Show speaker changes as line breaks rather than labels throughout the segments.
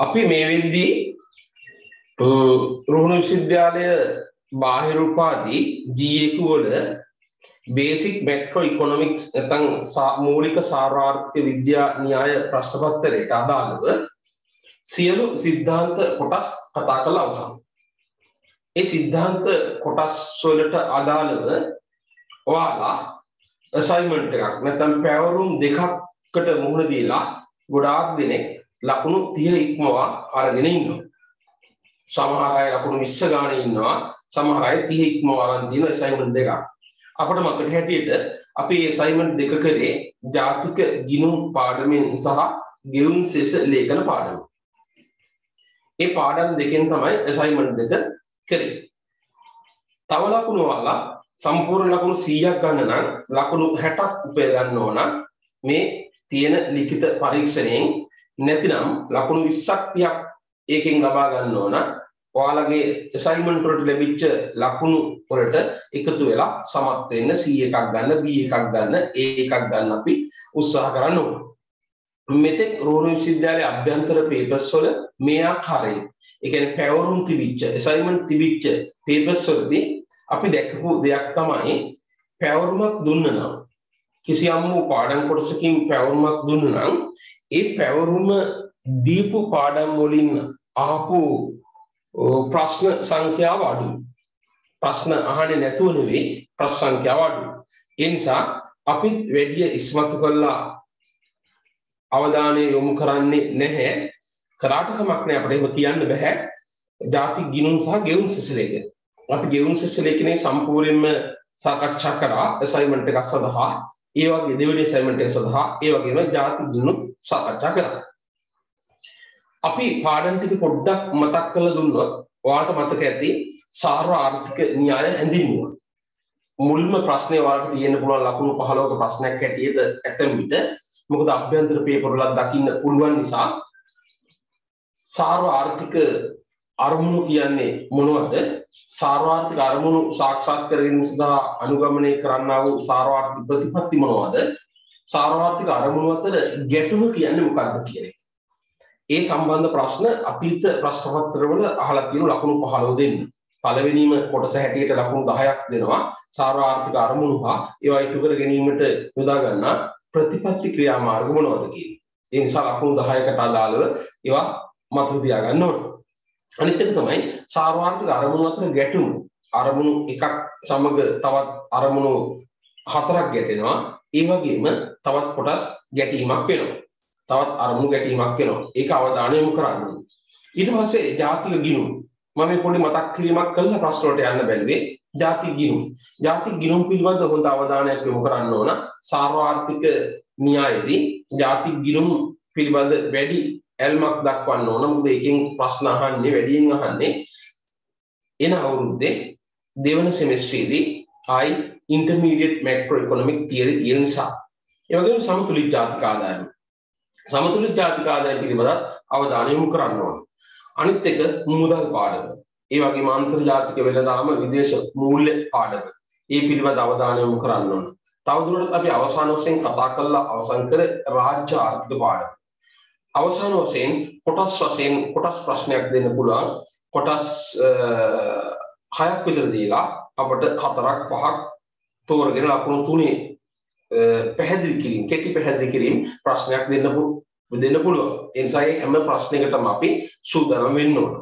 අපි මේ වෙද්දී රුහුණු විශ්වවිද්‍යාලය බාහිර උපාධි GAQ වල බේසික් මැක්‍රෝ ඉකොනොමික්ස් නැත්නම් මූලික සාර්වාර්ථික විද්‍යා න්‍යාය ප්‍රශ්න පත්‍රයට අදාළව සියලු සිද්ධාන්ත කොටස් කතා කළ අවසන්. ඒ සිද්ධාන්ත කොටස් වලට අදාළව ඔයාලා අසයින්මන්ට් එකක් නැත්නම් පැවරුම් දෙකකට මුහුණ දීලා ගොඩාක් දෙනෙක් ලකුණු 30 ඉක්මවා අරගෙන ඉන්නවා. සමහර අය ලකුණු 20 ගානේ ඉන්නවා. සමහර අය 30 ඉක්මවා අරන් තියෙන අසයින්මන්ට් දෙකක්. අපිට මතක හැටියට අපි මේ අසයින්මන්ට් දෙක කරේ ජාතික ගිණුම් පාඩමෙන් සහ ගෙවුම් සෙස ලේඛන පාඩම. ඒ පාඩම් දෙකෙන් තමයි අසයින්මන්ට් දෙක කරේ. තව ලකුණු වල සම්පූර්ණ ලකුණු 100ක් ගන්න නම් ලකුණු 60ක් උපය ගන්න ඕන මේ තියෙන ලිඛිත පරීක්ෂණයෙන් නැතිනම් ලකුණු 20ක් 30ක් ඒකෙන් ලබා ගන්න ඕන ඔයාලගේ assignment වලට ලැබිච්ච ලකුණු වලට එකතු වෙලා සමත් වෙන්න C එකක් ගන්න B එකක් ගන්න A එකක් ගන්න අපි උත්සාහ කරන්න ඕන. මෙතෙක් රෝහණ විශ්වවිද්‍යාලයේ අභ්‍යන්තර පේපර්ස් වල මේ ආකාරයෙන් ඒ කියන්නේ පැවරුම් තිබිච්ච assignment තිබිච්ච පේපර්ස් වලදී අපි දැකපු දෙයක් තමයි පැවරුමක් දුන්න නම් කිසියම් වූ පාඩම් කොටසකින් පැවරුමක් දුන්න නම් ඒ පැවරුම දීපු පාඩම් වලින් අහපු ප්‍රශ්න සංඛ්‍යාව අඩුයි. ප්‍රශ්න අහන්නේ නැතුව නෙවෙයි ප්‍රශ්න සංඛ්‍යාව අඩුයි. ඒ නිසා අපි වැඩි ඉස්මතු කළා අවධානය යොමු කරන්නේ නැහැ. කරාට කමක් නැහැ අපිට එහෙම කියන්න බෑ. ಜಾති ගිනුම් සහ ගෙවුම් සිසිලේක. අපි ගෙවුම් සිසිලේකනේ සම්පූර්ණයෙන්ම සාකච්ඡා කරා අසයින්මන්ට් එකක් සඳහා ඒ වගේ දෙවෙනි අසයින්මන්ට් එක සඳහා ඒ වගේම ಜಾති ගිනුම් සාකච්ඡා කරා. අපි පාඩම් ටික පොඩ්ඩක් මතක් කරලා දුන්නොත් ඔයාලට මතක ඇති සාර්ව ආර්ථික න්‍යාය හැඳින්වුවා. මුල්ම ප්‍රශ්නේ ඔයාලට තියෙන්න පුළුවන් ලකුණු 15ක ප්‍රශ්නයක් හැටියට ඇතැම් විට මොකද අභ්‍යන්තර පේපර් වල දකින්න පුළුවන් නිසා සාර්ව ආර්ථික අරමුණු කියන්නේ මොනවද? සාර්වාර්ථික අරමුණු සාක්ෂාත් කර ගැනීම සඳහා අනුගමනය කරන්නා වූ සාර්වාර්ථික ප්‍රතිපත්ති මොනවද? සාර්වාර්ථික අරමුණු අතර ගැටුම කියන්නේ මොකක්ද කියන එක. ඒ සම්බන්ධ ප්‍රශ්න අතීත ප්‍රශ්න පත්‍රවල අහලා තියෙන ලකුණු 15 දෙන්න. පළවෙනිම කොටස හැටියට ලකුණු 10ක් දෙනවා සාර්වාර්ථික අරමුණු හා ඒවා ඉටු කර ගැනීමට යොදා ගන්නා ප්‍රතිපත්ති ක්‍රියාමාර්ග මොනවද කියන්නේ. ඒ නිසා ලකුණු 10කට අදාළව ඒවා මතක තියාගන්න ඕනේ. අනිත් එක තමයි සාර්වාර්ථික අරමුණු අතර ගැටුම. අරමුණු එකක් සමග තවත් අරමුණු හතරක් ගැටෙනවා. ඒ වගේම තවත් කොටස් ගැටීමක් වෙනවා. තවත් අරමුණු ගැටීමක් වෙනවා. ඒක අවධානය යොමු කරන්න ඕනේ. ඊට පස්සේ ජාතික ගිණුම් මම මේ පොඩි මතක් කිරීමක් කළා ප්‍රශ්න වලට යන්න බැලුවේ ජාතික ගිණුම්. ජාතික ගිණුම් පිළිබඳ හොඳ අවධානයක් යොමු කරන්න ඕන. සාර්වාර්ථික න්‍යායදී ජාතික ගිණුම් පිළිබඳ වැඩි ඇල්මක් දක්වන්න ඕන. මොකද එකෙන් ප්‍රශ්න අහන්නේ වැඩියෙන් අහන්නේ එන අවුරුද්දේ දෙවන සෙමෙස්ටරේදී ආයි ඉන්ටර්මීඩියට් මැක්‍රෝ ඉකොනොමික් තියරි තියෙන නිසා. ඒ වගේම සමතුලිත ජාතික ආදායම සමතුලිත ජාතික ආදායම පිළිබඳව අවධානය යොමු කරන්න ඕන. අනිත් එක මුදල් පාඩම. ඒ වගේම අන්තර්ජාතික වෙළඳාම විදේශ මූල්‍ය පාඩම. ඒ පිළිබඳව අවධානය යොමු කරන්න ඕන. තවදුරටත් අපි අවසාන වශයෙන් කතා කළා අවසන් කර රාජ්‍ය ආර්ථික පාඩම. අවසාන වශයෙන් කොටස් වශයෙන් කොටස් ප්‍රශ්නයක් දෙන්න පුළුවන්. කොටස් හයක් විතර දීලා අපට හතරක් පහක් තෝරගෙන ලකුණු තුනේ පැහැදිලි කිරීම කෙටි පැහැදිලි කිරීම ප්‍රශ්නයක් දෙන්න දෙන්න පුළුවන්. ඒ නිසා හැම ප්‍රශ්නයකටම අපි සූදානම් වෙන්න ඕන.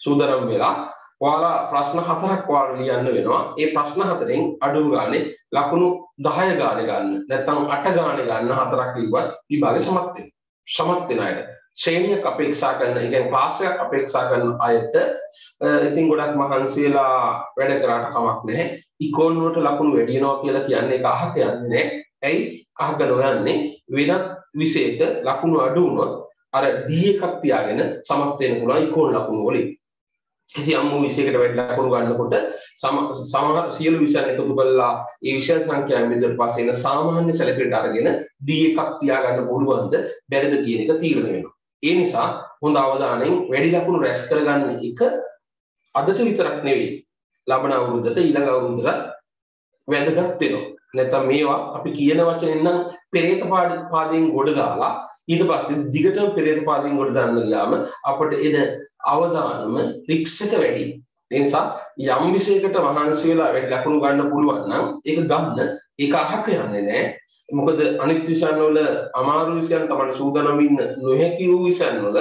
සූදානම් වෙලා ඔයාලා ප්‍රශ්න හතරක් ඔයාලා ලියන්න වෙනවා. ඒ ප්‍රශ්න හතරෙන් අඩුම ගානේ ලකුණු 10 ගානේ ගන්න. නැත්නම් 8 ගානේ ගන්න හතරක් ලිව්වත් විභාගෙ සමත් වෙනවා. සමත් වෙන අයට ශ්‍රේණියක් අපේක්ෂා කරන, ඒ කියන්නේ ක්ලාස් එකක් අපේක්ෂා කරන අයට ඉතින් ගොඩක් මහන්සි වෙලා වැඩ කරාට කමක් නැහැ. ඉකෝන් වලට ලකුණු වැඩි වෙනවා කියලා කියන්නේ ඒක අහක යන්නේ නැහැ. ඇයි අහගෙන යන්නේ වෙනත් විෂයක ලකුණු අඩු වුණොත් අර D එකක් තියාගෙන සමත් වෙන්න පුළුවන් ඉකෝන් ලකුණු වලින්. කිසියම් වූ විෂයකට වැඩි ලකුණු ගන්නකොට සමහර සියලු විෂයන් එකතු කරලා ඒ විෂය සංඛ්‍යාවෙන් බෙදලා පස්සේ එන සාමාන්‍ය සැලකීමට අරගෙන D එකක් තියාගන්න පුළුවන්ද බැරිද කියන එක තීරණය වෙනවා. ඒ නිසා හොඳ අවධානයෙන් වැඩි ලකුණු රැස් කරගන්න එක අදට විතරක් නෙවෙයි ලබන අවුරුද්දට ඊළඟ අවුරුද්දට වැදගත් වෙනවා. නැත්නම් මේවා අපි කියන වචනෙන් නම් පෙරේත පාදයෙන් ගොඩ දාලා ඊට පස්සේ දිගටම පෙරේත පාලින් කොට දාන්න ගියාම අපිට එන අවදානම රික්ස් එක වැඩි. ඒ නිසා යම් විශේෂයකට මහන්සි වෙලා වැඩි ලකුණු ගන්න පුළුවන් නම් ඒක ගන්න ඒක අහක යන්නේ නැහැ. මොකද අනිත් විෂයන් වල අමාරු විෂයන් තමයි සූදානම් ඉන්න නොහැකි වූ විෂයන් වල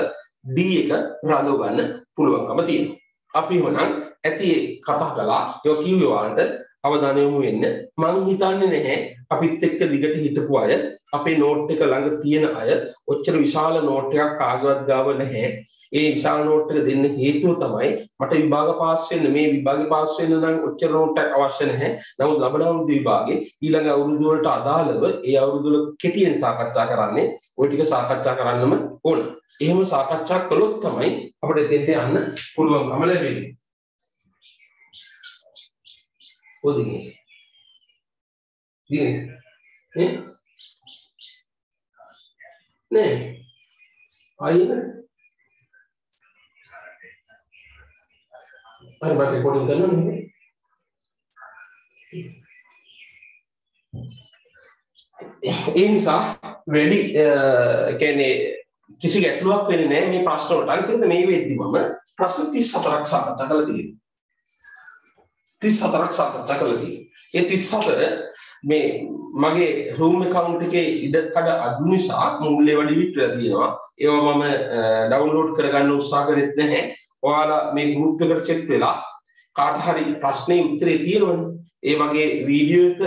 D එක රඳව ගන්න පුළුවන්කම තියෙනවා. අපි එහෙනම් ඇති කතා කළා ඒ කිව්වේ වලට අවධානය යොමු වෙන්න. මං හිතන්නේ නැහැ අපිත් එක්ක දිගට හිටපු අය අපේ නෝට් එක ළඟ තියෙන අය ඔච්චර විශාල නෝට් එකක් කාගවත් ගාව නැහැ. ඒ විශාල නෝට් එක දෙන්න හේතුව තමයි මට විභාග පාස් වෙන්න. මේ විභාගේ පාස් වෙන්න නම් ඔච්චර නෝට් එකක් අවශ්‍ය නැහැ. නමුත් ලබන අවුරුදු විභාගේ ඊළඟ අවුරුදු වලට අදාළව ඒ අවුරුදු වල කෙටියෙන් සාකච්ඡා කරන්නේ ওই ටික සාකච්ඡා කරන්නම ඕන. එහෙම සාකච්ඡා කළොත් තමයි අපිට දෙන්න යන්න පුළුවන්කම ලැබෙන්නේ. ඔදිනේ දිනේ. නේ? නේ. අයින අර බත් රෙකෝඩින් කරනවා නේ ඒ නිසා වැඩි කියන්නේ කිසි ගැටලුවක් වෙන්නේ නැහැ මේ ප්‍රශ්න වලට. අනිත් මේ වෙද්දි මම ප්‍රශ්න 34ක් සාකච්ඡා කරලා තියෙනවා. 34ක් සාකච්ඡා කරලා තියෙනවා. ඒ 34 මේ මගේ රූම් account එකේ ඉඩකඩ අඩු නිසා මූල්‍ය වැඩි විතර තියෙනවා. ඒවා මම ඩවුන්ලෝඩ් කරගන්න උත්සාහ කරෙත් නැහැ. ඔයාලා මේ ගෲප් එකට චෙක් වෙලා කාට හරි ප්‍රශ්නේ උත්තරේ තියෙනවනේ. ඒ වගේ වීඩියෝ එක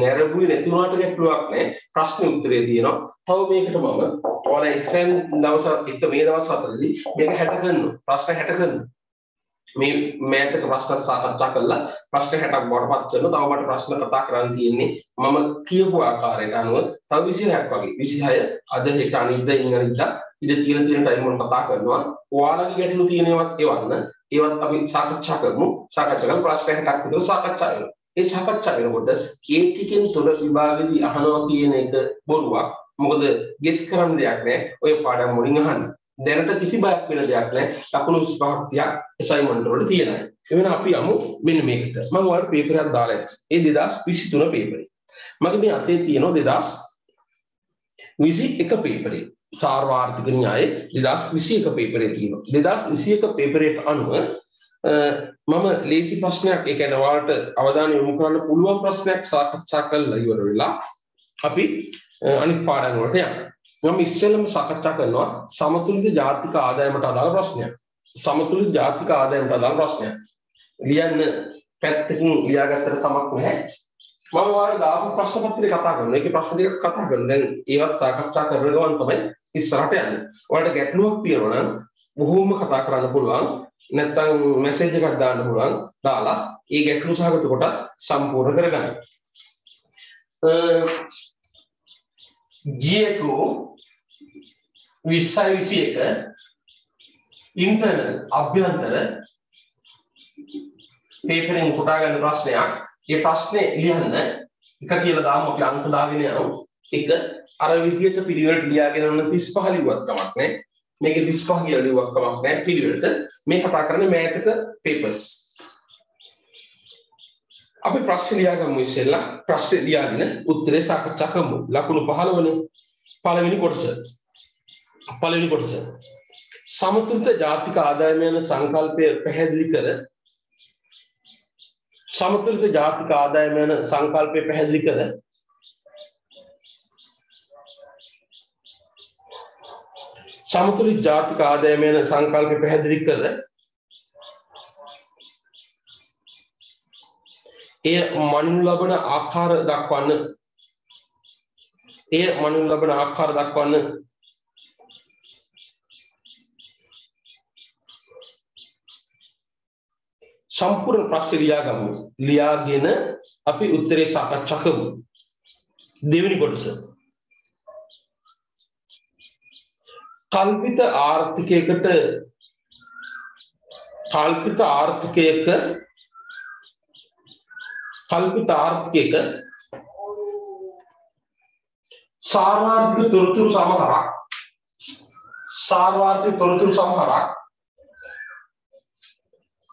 නැරඹුවේ නැති වුණාට ගැටලුවක් නැහැ. ප්‍රශ්නේ උත්තරේ තියෙනවා. තව මේකට මම ඔයාලා එක්සෑම් දවස් එක මේ දවස් හතරදී මේක 60 කරනවා. ප්‍රශ්න 60 කරනවා. මේ මෑතක ප්‍රශ්න සාකච්ඡා කළා ප්‍රශ්න 60ක් බවට පත් කරනවා. තව මට ප්‍රශ්න කතා කරන්න තියෙන්නේ මම කියපු ආකාරයට අනුව තව 26ක් වගේ 26 අද හෙට අනිද්දා ඉංග්‍රීසිදා ඉඳ තියෙන තියෙන ටයිම් වල කතා කරනවා. ඔයාලගේ ගැටලු තියෙනවත් එවන්න. ඒවත් අපි සාකච්ඡා කරමු. සාකච්ඡා කරලා ප්‍රශ්න 60ක් විතර සාකච්ඡා වෙනවා. ඒ සාකච්ඡා වෙනකොට ඒ ටිකෙන් තොර විභාගෙදී අහනවා කියන එක බොරුවක්. මොකද ගෙස් කරන්න දෙයක් නැහැ. ඔය පාඩම් වලින් අහන්න. දැනට කිසි බයක් වෙන දෙයක් නැහැ. ලකුණු 25ක් 30ක් අසයින්මන්ට් වල තියෙනවා. එවෙන අපි යමු මෙන්න මේකට. මම ඔයාලට පේපර් එකක් දාලා ඇති. ඒ 2023 පේපරේ. මගේ මේ අතේ තියෙනවා 2021 පේපරේ. සාර්වාර්ථික න්‍යාය 2021 පේපරේ තියෙනවා. 2021 පේපරේට අනුව මම ලේසි ප්‍රශ්නයක් ඒ කියන්නේ ඔයාලට අවධානය යොමු කරන්න පුළුවන් ප්‍රශ්නයක් සාකච්ඡා කරලා ඉවර වෙලා අපි අනිත් පාඩම් වලට යනවා. මම ඉස්සෙල්ලම සාකච්ඡා කරනවා සමතුලිත ජාතික ආදායමට අදාළ ප්‍රශ්නයක්. සමතුලිත ජාතික ආදායමට අදාළ ප්‍රශ්නයක්. ලියන්න පැත්තකින් ලියාගත්තට කමක් නැහැ. මම ඔයාලට දාපු ප්‍රශ්න පත්‍රය කතා කරනවා. ඒකේ ප්‍රශ්න ටික කතා කරනවා. දැන් ඒවත් සාකච්ඡා කරන ගමන් තමයි ඉස්සරහට යන්නේ. ඔයාලට ගැටලුවක් තියෙනවා නම් බොහෝම කතා කරන්න පුළුවන්. නැත්නම් මැසේජ් එකක් දාන්න පුළුවන්. දාලා ඒ ගැටලු සහගත කොටස් සම්පූර්ණ කරගන්න. අ ගියකෝ 20යි 21 ඉන්ටර්නල් අභ්‍යන්තර පේපරෙන් කොටා ගන්න ප්‍රශ්නයක්. ඒ ප්‍රශ්නේ ලියන්න එක කියලා දාමු අපි අංක දාගෙන යමු. එක අර විදියට පිළිවෙලට ලියාගෙන යන 35 ලිව්වත් කමක් නැහැ. මේක 35 කියලා ලිව්වක් කමක් නැහැ පිළිවෙලට. මේ කතා කරන්නේ මෑතක papers. අපි ප්‍රශ්න ලියාගමු ඉස්සෙල්ලා. ප්‍රශ්න ලියාගෙන උත්තරේ සාකච්ඡා කරමු. ලකුණු 15 වෙනි පළවෙනි කොටස. පළවෙනි කොටස. සමතුලිත ජාතික ආදායම යන සංකල්පය පැහැදිලි කර සමතුලිත ජාතික ආදායම යන සංකල්පය පැහැදිලි කර සමතුලිත ජාතික ආදායම යන සංකල්පය පැහැදිලි කර එය මනිනු ලබන ආකාර දක්වන්න. එය මනිනු ලබන ආකාර දක්වන්න. සම්පූර්ණ ප්‍රශ්න ලියාගමු. ලියාගෙන අපි උත්තරේ සාකච්ඡා කරමු. දෙවෙනි කොටස. කල්පිත ආර්ථිකයකට කල්පිත ආර්ථිකයක කල්පිත ආර්ථිකයක සාර්වාර්ථික තොරතුරු සමහරක් සාර්වාර්ථික තොරතුරු සමහරක්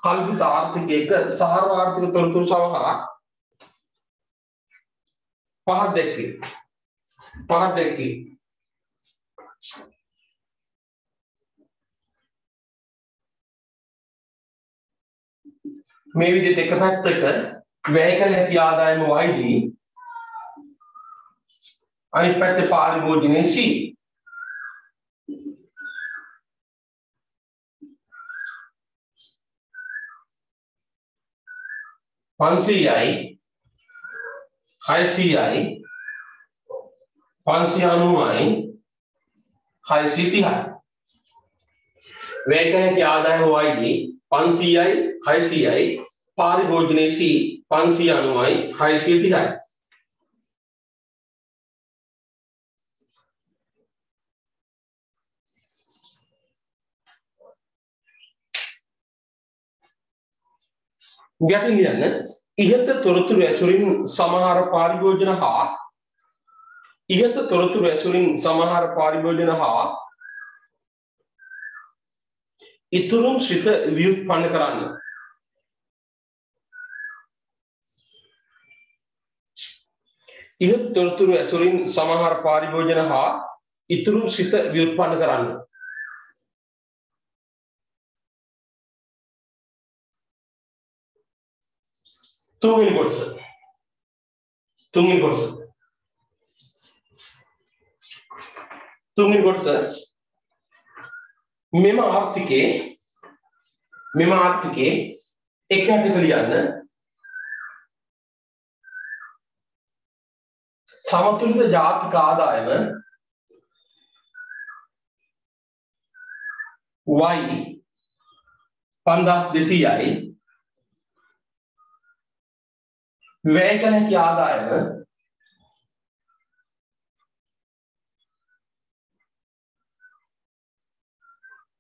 කල්පිත ආර්ථිකයක සාර්වාර්ථික තොරතුරු සමහරක් පහක් දැක්වේ. පහක් දැක්වේ. මේ විදිහට එක පැත්තක වැය කළ හැකි ආදායම YD අනිත් පැත්තේ පාරිභෝජනයේ C පන්සීයයි. හයිසීයයි. පන්සිය අනුවයි හයිසී තිහයි වැය කළ හැකි ආදායම YD පන්සීයයි හයිසීයයි. පාරිභෝජනයේ C පන්සිය අනුවයි හයිසිය තිහයි ගැටල ලියන්න ඉහත තොරතුරු ඇසුරින් සමහර පාරිභෝජන හා ඉහත තොරතුරු ඇසුරින් සමහර පාරිභෝජන හා ඉතුරුම් ශ්‍රිත වියුත්පන්න කරන්න. ඉහත් තොරතුරු ඇසුරින් සමහර පාරිභෝජන හා ඉතුරු සිත ව්‍යුත්පන්න කරන්න. තුන්වෙනි කොටස තුන්වෙනි කොටස තුන්වෙනි කොටස මෙම ආර්ථිකේ මෙම ආර්ථිකේ එක අටක ලියන්න සමතුලිත ජාතික ආදායම y 5200යි වැය කළ හැකි ආදායම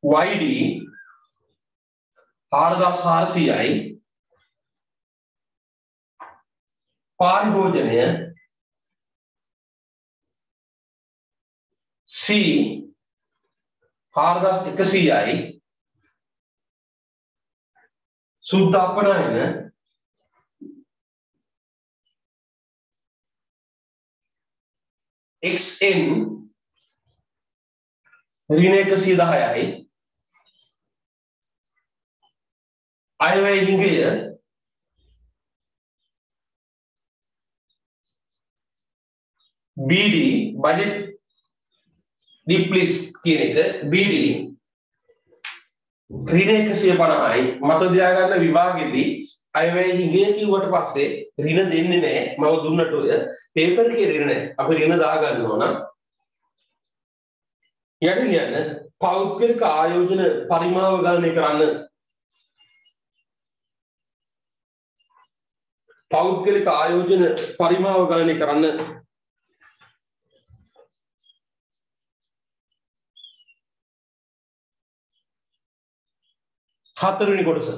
YD 4400යි පාරිභෝජනය C හාරදස් එකසීයයි සුද්ද අපනයන XN රින එකසිය දහයයි අයවැයිහිගය BD බජෙට් ඩිප්ලිස් කියන එක. BD ඍණ 150යි මත තියාගන්න විභාගෙදී අයවැය හිඟය කිව්වට පස්සේ ඍණ දෙන්නේ නැහැ මම දුන්නට ඔය පේපර් එකේ ඍණ නැහැ අපි ඍණ දාගන්න ඕන යට කියන්න පෞද්ගලික ආයෝජන පරිමාව ගණනය කරන්න. පෞද්ගලික ආයෝජන පරිමාව ගණනය කරන්න. හතරවෙනි කොටස.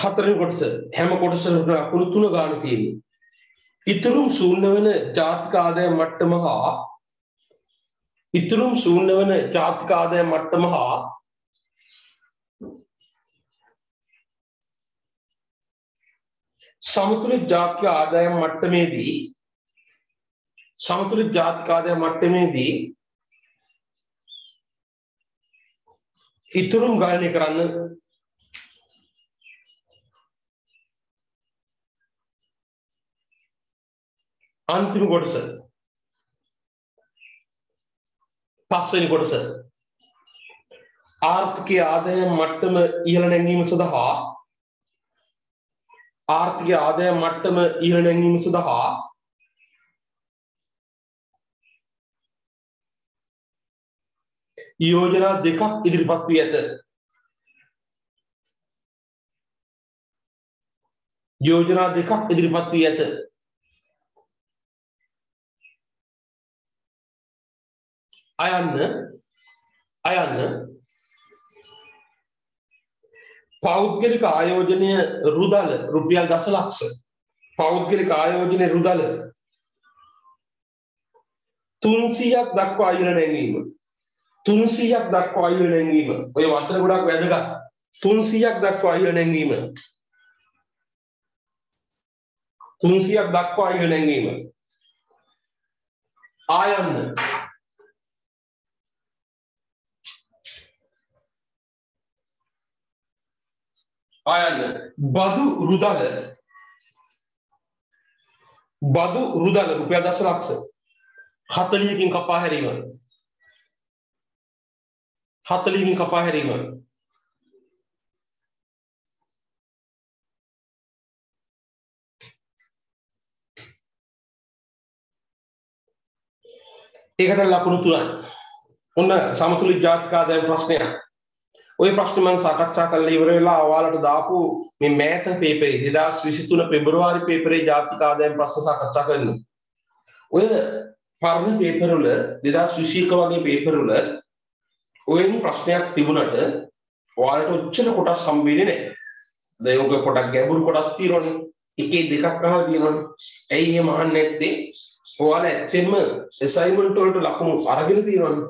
හතරවෙනි කොටස හැම කොටසකටම අකුරු තුන ගන්න තියෙන්නේ. ඉතුරුම් ශූන්‍ය වෙන ජාතික ආදාය මට්ටම හා ඉතුරුම් ශූන්‍ය වෙන ජාතික ආදාය මට්ටම හා සමතුලිත ජාතික ආදාය මට්ටමේදී සමතුලිත ජාතික ආදාය මට්ටමේදී ඉතුරුම් ගණනය කරන්න අන්තිම කොටස පස්වෙනි කොටස ආර්ථිකයේ ආදාය මට්ටම ඉහළ නැංවීම සඳහා ආර්ථිකයේ ආදාය මට්ටම ඉහළ නැංවීම සඳහා යෝජනා දෙකක් ඉදිරිපත් වී ඇත. යෝජනා දෙකක් ඉදිරිපත් වී ඇත. අයන්න අයන්න. පෞද්ගලික ආයෝජනය රුදල රුපියල් දස ලක්ෂ. පෞද්ගලික ආයෝජනය රුදල. තුන්සියක් දක්වා අයුන නැංවීම. තුන්සියක් දක්වා අයුන නැංවීම. ඔය වචන ගොඩක් වැදගත්. තුන්සියක් දක්වා අයුන නැංවීම. තුන්සියක් දක්වා අයුන නැංවීම. ආයන්න. ආයන්න. බදු රුදල. බදු රුදල රුපියල් දස ලක්ෂ. 40කින් කපා හැරීම. 40කින් කපා හැරීම. ඒකට ලකුණු තුනයි. ඔන්න සමතුලිත ජාතික ආදායම් ප්‍රශ්නයක්. ওই ප්‍රශ්නේ මම සාකච්ඡා කරලා ඉවර වෙලා ඔයාලට දාපු මේ මෑත පේපරේ 2023 පෙබරවාරි පේපරේ ජාතික ආදායම් ප්‍රශ්න සාකච්ඡා කරනවා. ඔය පරණ පේපර් වල 2021 වගේ පේපර් වල ඔයෙන් ප්‍රශ්නයක් තිබුණට ඔයාලට ඔච්චර කොටස් හම්බෙන්නේ නැහැ. දැන් ඔක පොඩක් ගැඹුරු කොටස් තියෙනවනේ. එකේ දෙකක් අහලා තියෙනවනේ. ඇයි එහෙම අහන්නේ නැත්තේ? ඔයාලා ඇත්තෙන්ම assignment වලට ලකුණු අරගෙන තියෙනවනේ.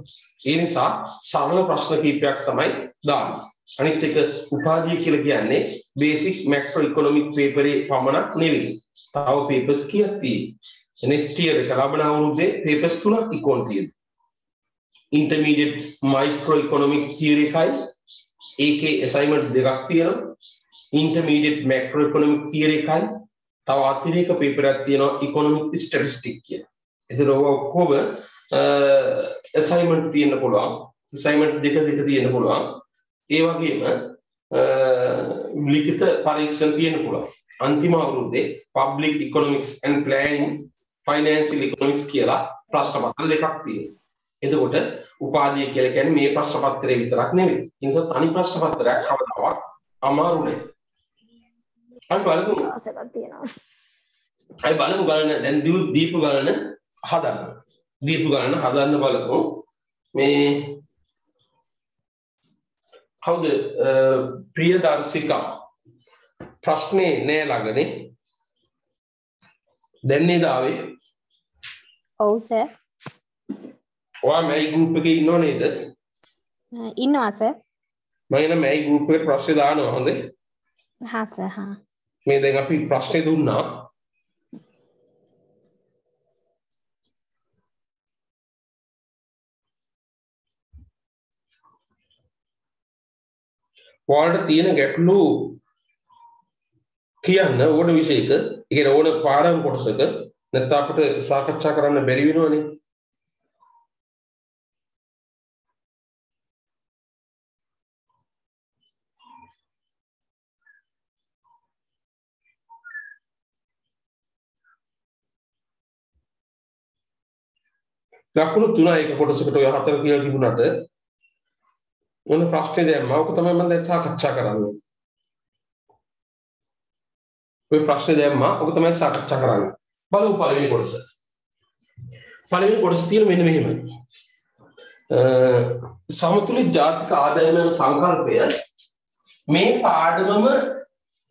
ඒ නිසා සරල ප්‍රශ්න කීපයක් තමයි දාන්නේ. අනිත් එක උපාධිය කියලා කියන්නේ බේසික් මැක්‍රෝ ඉකොනොමික් පේපරේ පමණක් නෙවෙයි. තව පේපර්ස් කීයක් තියෙන්නේ. next year එක ලබන අවුරුද්දේ පේපර්ස් තුනක් ඉක්ෝන් තියෙනවා. intermediate micro economic theory එකයි ඒකේ assignment දෙකක් තියෙනවා. intermediate macro economic theory එකයි තව අතිරේක පේපරයක් තියෙනවා economic statistic කියලා. එතකොට ඔය ඔක්කොම assignment තියෙන්න පුළුවන්. assignment දෙක දෙක තියෙන්න පුළුවන්. ඒ වගේම ලිඛිත පරීක්ෂණ තියෙන්න පුළුවන්. අන්තිම අවුරුද්දේ public economics and planning financial economics කියලා ප්‍රශ්න පත්‍ර දෙකක් තියෙනවා. එතකොට උපාධිය කියලා කියන්නේ මේ ප්‍රශ්න පත්‍රය විතරක් නෙවෙයි. ඒ නිසා තනි ප්‍රශ්න පත්‍රයක් කවදාවත් අමාරු නෑ. අපි බලමු
ආසකක් තියෙනවා.
අපි බලමු ගණන දැන් දීපු ගණන හදන්න. දීපු ගණන හදන්න බලමු. මේ කවුද ප්‍රියදර්ශිකා ප්‍රශ්නේ නෑ ළඟනේ. දැන් නේද ආවේ?
ඔව් සර්.
ඔයා මයි ගෲප් එකේ ඉන්නව නේද?
ඉන්නවා සර්.
මම එන මයි ගෲප් එකට ප්‍රශ්නේ දානවා හොඳේ.
හා සර් හා.
මේ දැන් අපි ප්‍රශ්නේ දුන්නා. ඔයාලට තියෙන ගැටලු කියන්න ඕන විෂයක, ඒ කියන්නේ ඕන පාඩම් කොටසක නැත්නම් අපිට සාකච්ඡා කරන්න බැරි වෙනවනේ. ලකුණු තුන එක කොටසකට ඔය හතර කියලා තිබුණාට මොන ප්‍රශ්නේ දැම්මා ඔක තමයි මම දැන් සාකච්ඡා කරන්නේ. ඔය ප්‍රශ්නේ දැම්මා ඔක තමයි සාකච්ඡා කරන්නේ. බලමු පළවෙනි කොටස. පළවෙනි කොටස තියෙන මෙන්න මෙහෙමයි. සමතුලිත ජාතික ආදායම යන සංකල්පය මේ පාඩමම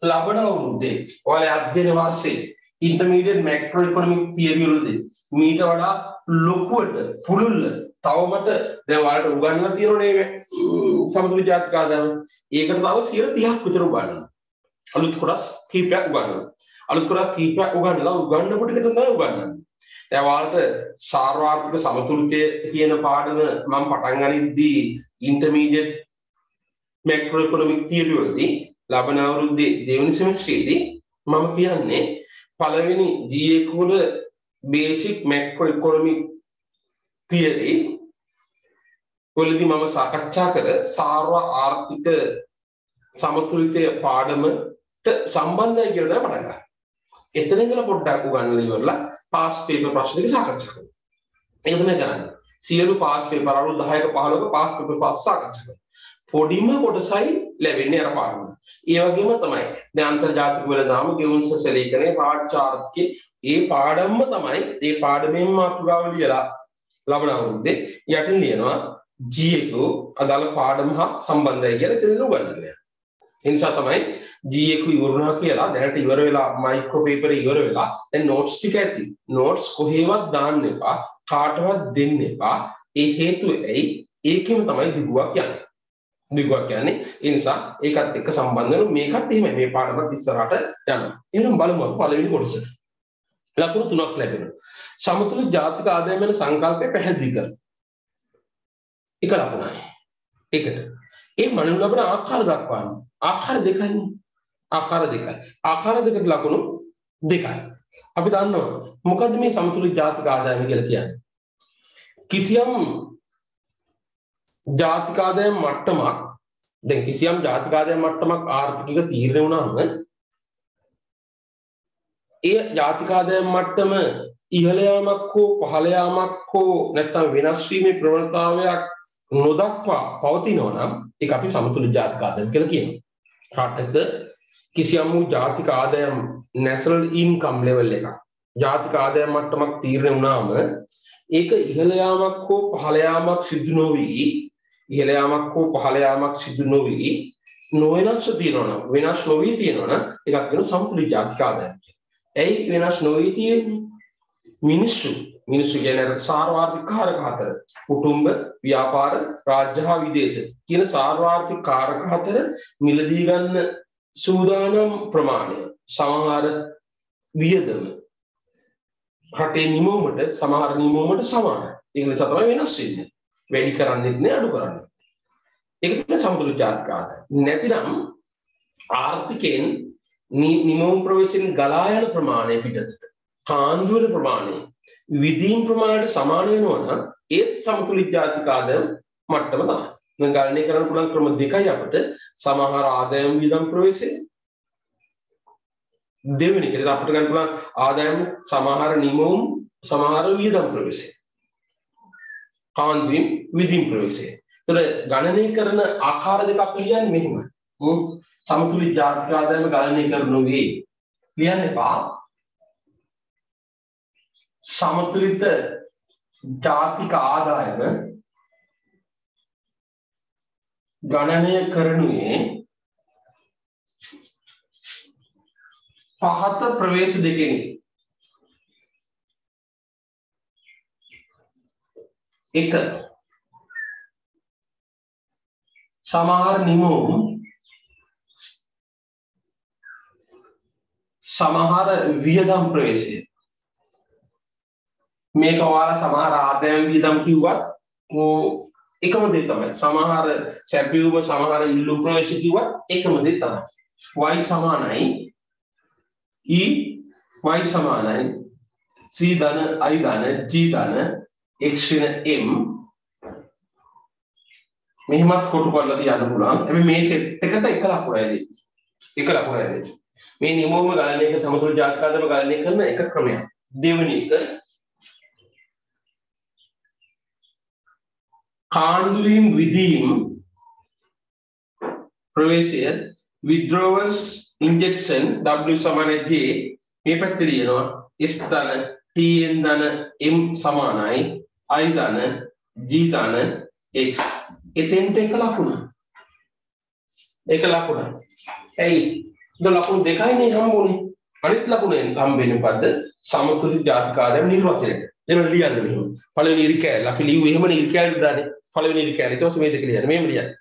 ලබන අවුරුද්දේ ඔයාලේ අධ්‍යයන වර්ෂයේ ඉන්ටර්මීඩියට් මැක්‍රෝ ඉකොනොමික් තියරි වලදී මීට වඩා ලොකුවට පුළුල්ල තවමට දැන් ඔයාලට උගන්වලා තියෙනනේ සමතුලිත ජාතික ආදායම. ඒකට තව 130ක් විතර උගන්වනවා. අලුත් කොටස් කීපයක් උගන්වනවා. අලුත් කොටස් කීපයක් උගන්වලා උගන්වනකොට එක තමයි උගන්වන්නේ. දැන් ඔයාලට සාර්වාර්ථක සමතුලිතය කියන පාඩම මම පටන් ගනිද්දී ඉන්ටර්මීඩියට් මැක්‍රෝ ඉකොනොමික් තියරි වලදී ලබන අවුරුද්දේ දෙවෙනි සෙමිස්ටරේදී මම කියන්නේ පළවෙනි GA කුල බේසික් මැක්‍රෝ ඉකොනොමික් තියරි වලදී මම සාකච්ඡා කර සාර්ව ආර්ථික සමතුලිතය පාඩමට සම්බන්ධයි කියලා පටන් ගන්නවා. එතන ඉඳලා පොඩ්ඩක් උගන්වලා ඉවරලා පාස් පේපර් ප්‍රශ්න ටික සාකච්ඡා කරනවා. ඒක තමයි කරන්නේ. සියලු පාස් පේපර් අවුරුදු 10ක 15ක පාස් පේපර් පාස් සාකච්ඡා කරනවා. පොඩිම කොටසයි ලැබෙන්නේ අර පාඩම. ඒ වගේම තමයි දැන් අන්තර්ජාතික වෙළඳාම ගෙවුම් සැලීකරණය පාච්චාර්ථකේ ඒ පාඩම්ම තමයි ඒ පාඩමෙන් මාතෘකාව ලියලා ලබන අවුරුද්දේ යටින් ලියනවා G1 අදාළ පාඩම හා සම්බන්ධයි කියලා එතන උගන්වන්නේ. ඒ නිසා තමයි G1 ඉවරුණා කියලා දැනට ඉවර වෙලා මයික්‍රෝ පේපර් ඉවර වෙලා දැන් නෝට්ස් ටික ඇති. නෝට්ස් කොහේවත් දාන්න එපා, කාටවත් දෙන්න එපා. ඒ හේතුව ඇයි? ඒකෙම තමයි දිගුවක් යන්නේ. දිගුවක් කියන්නේ ඒ නිසා ඒකත් එක්ක සම්බන්ධ වෙන මේකත් එහෙමයි මේ පාඩමත් ඉස්සරහට යනවා. එහෙනම් බලමු පළවෙනි කොටසට. ලකුණු තුනක් ලැබෙනවා. සමතුලිත ජාතික ආදායම වෙන සංකල්පය පැහැදිලි කර. එක ලකුණයි. ඒකට. ඒ මනු ලබන ආකාර දක්වන්න. ආකාර දෙකයි. ආකාර දෙකයි. ආකාර දෙකට ලකුණු දෙකයි. අපි දන්නවා මොකද්ද මේ සමතුලිත ජාතික ආදායම කියලා කියන්නේ? කිසියම් ජාතික ආදායම් මට්ටමක් දැන් කිසියම් ජාතික ආදායම් මට්ටමක් ආර්ථිකව තීරණය වුණාම ඒ ජාතික ආදායම් මට්ටම ඉහළ යාමක් හෝ පහළ යාමක් හෝ නැත්නම් වෙනස් වීමේ ප්‍රවණතාවයක් නොදක්වා පවතිනවා නම් ඒක අපි සමතුලිත ජාතික ආදායම් කියලා කියනවා. රටක කිසියම් වූ ජාතික ආදායම් නැෂනල් ඉන්කම් ලෙවල් එකක් ජාතික ආදායම් මට්ටමක් තීරණය වුණාම ඒක ඉහළ යාමක් හෝ පහළ යාමක් සිදු නොවි ඉහළ යාමක් හෝ පහළ යාමක් සිදු නොවි. නොවෙනස්ව තියෙනවා නම් වෙනස් නොවි තියෙනවා නම් ඒකක් වෙන සමතුලිත ජාතික ආදායම ඇයි වෙනස් නොවි තියෙන්නේ? මිනිස්සු මිනිස්සු කියන්නේ සාර්වාර්ථික කාරක හතර. කුටුම්බ ව්‍යාපාර රාජ්‍ය හා විදේශ කියන සාර්වාර්ථික කාරක හතර මිලදී ගන්න සූදානම් ප්‍රමාණය. සමහර වියදම රටේ නිමවමට සමහර නිමවමට සමානයි. ඒක නිසා තමයි වෙනස් වෙන්නේ. වැඩි කරන්නෙත් නෑ අඩු කරන්නෙත්. ඒක තමයි සමතුලිත ජාතික ආදායම. නැතිනම් ආර්ථිකයෙන් නිමවුම් ප්‍රවේශයෙන් ගලා යන ප්‍රමාණය පිටතට කාන්දු වෙන ප්‍රමාණය විදීම් ප්‍රමාණයට සමාන වෙනවා නම් ඒත් සමතුලිත ජාතික ආදායම මට්ටම තමයි. දැන් ගණනය කරන්න පුළුවන් ක්‍රම දෙකයි අපිට සමහර ආදායම් වියදම් ප්‍රවේශය දෙවෙනි එක අපිට ගන්න පුළුවන් ආදායම් සමහර නිමවුම් සමහර වියදම් ප්‍රවේශය කාන්දුවීම් විදීම් ප්‍රවේශය. එතකොට ගණනය කරන ආකාර දෙක අපි කියන්නේ මෙහෙමයි. සමතුලිත ජාතික ආදායම ගණනය කරනුවේ ලියන්න එපා. සමතුලිත ජාතික ආදායම ගණනය කරනුවේ පහත ප්‍රවේශ දෙකෙනි. එක. සමහර නිමෝම් සමහර වියදම් ප්‍රවේශය. මේක ඔයාලා සමහර ආදායම් වියදම් කිව්වත් එකම දේ තමයි. සමහර සැපියුම සමහර ඉල්ලුම් ප්‍රවේශ කිව්වත් එකම දේ තමයි. Y සමානයි. E y සමානයි. C ධන i ධන g ධන x වෙන m මෙහෙමත් කොටු කරලා තියන්න පුළුවන්. හැබැයි මේ සෙට් එකට එක ලකුණයි දෙන්නේ එක ලකුණයි දෙන්නේ මේ නියමවම ගණනය කරන සමතුලිත ජාතික ආදායම ගණනය කරන එක ක්‍රමයක්. දෙවෙනි එක කාන්දුවීම් විදීම් ප්‍රවේශය withdrawals injection w සමාන j. මේ පැත්තේ ලියනවා s ධන tn ධන m සමානයි. I ධන g ධන x. එතෙන්ට එක ලකුණ. එක ලකුණ. ඇයි? ද ලකුණු දෙකයිනේ හම්බුනේ. අනිත් ලකුණෙන් හම්බෙන්නේ මොකද්ද? සමතුලිත ජාතික ආදායම නිර්වචනයට. එන ලියන්න මෙහෙම. පළවෙනි ඉරි කෑල්ල. අපි ලියුවේ එහෙමනේ ඉරි කෑල්ල දාන්නේ පළවෙනි ඉරි කෑල්ල. ඊට පස්සේ මේ දෙක ලියන්න. මෙහෙම ලියන්න.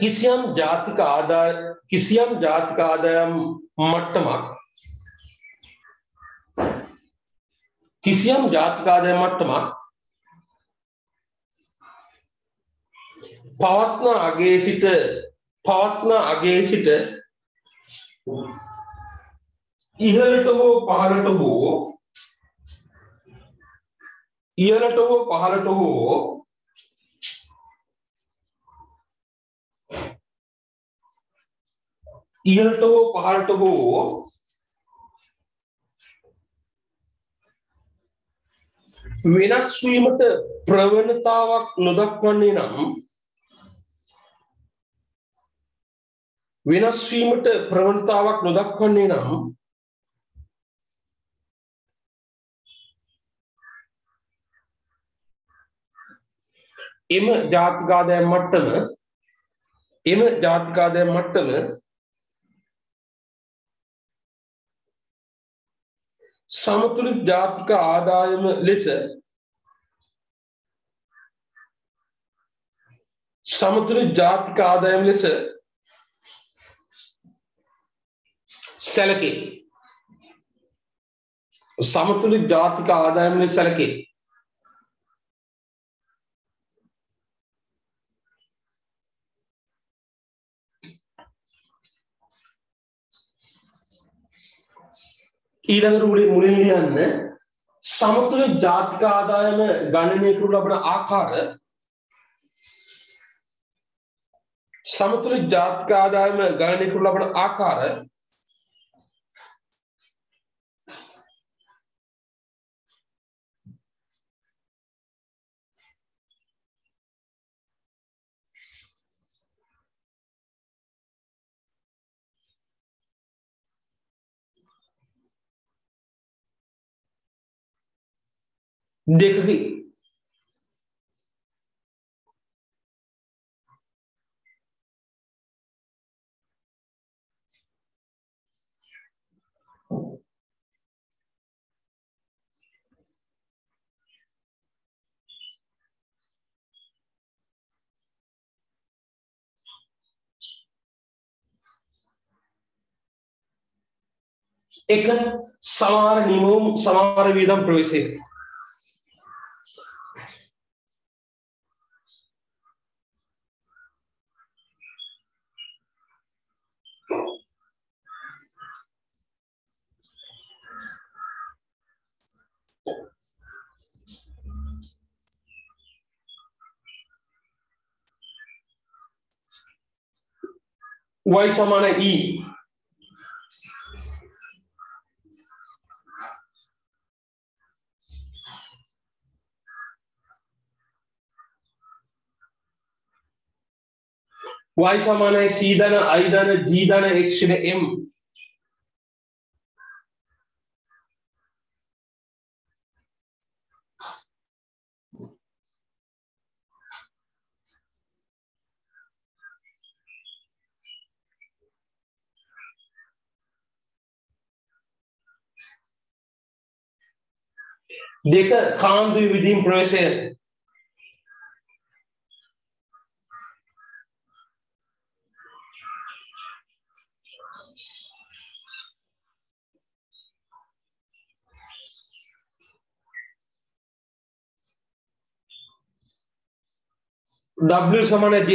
කිසියම් ජාතික ආදාය කිසියම් ජාතික ආදායම් මට්ටමක් කිසියම් ජාතික ආදායම් මට්ටමක් පවත්න අගේ සිට පවත්න අගේ සිට ඉහළට හෝ පහළට හෝ ඉහළට හෝ පහළට හෝ ඉහළට හෝ පහළට හෝ වෙනස් වීමට ප්‍රවණතාවක් නොදක්වන්නේ නම් වෙනස් වීමට ප්‍රවණතාවක් නොදක්වන්නේ නම් එම ජාතික ආදායම් මට්ටම එම ජාතික ආදායම් මට්ටම සමතුලිත ජාතික ආදායම ලෙස සමතුලිත ජාතික ආදායම ලෙස සැලකේ. සමතුලිත ජාතික ආදායම ලෙස සැලකේ. ඊළඟ රූලේ මුලින් ලියන්න සමතුල ජාතික ආදායම ගණනය කරනු ලබන ආකාර සමතුල ජාතික ආදායම ගණනය කරනු ලබන ආකාර දෙකකි එක සමහර නිමවුම් සමහර වියදම් ප්‍රවේශය y සමාන e. Y සමානයි c ධන i ධන g ධන x m. දෙක කාන්තු විවිධීම් ප්‍රවේශය W සමාන J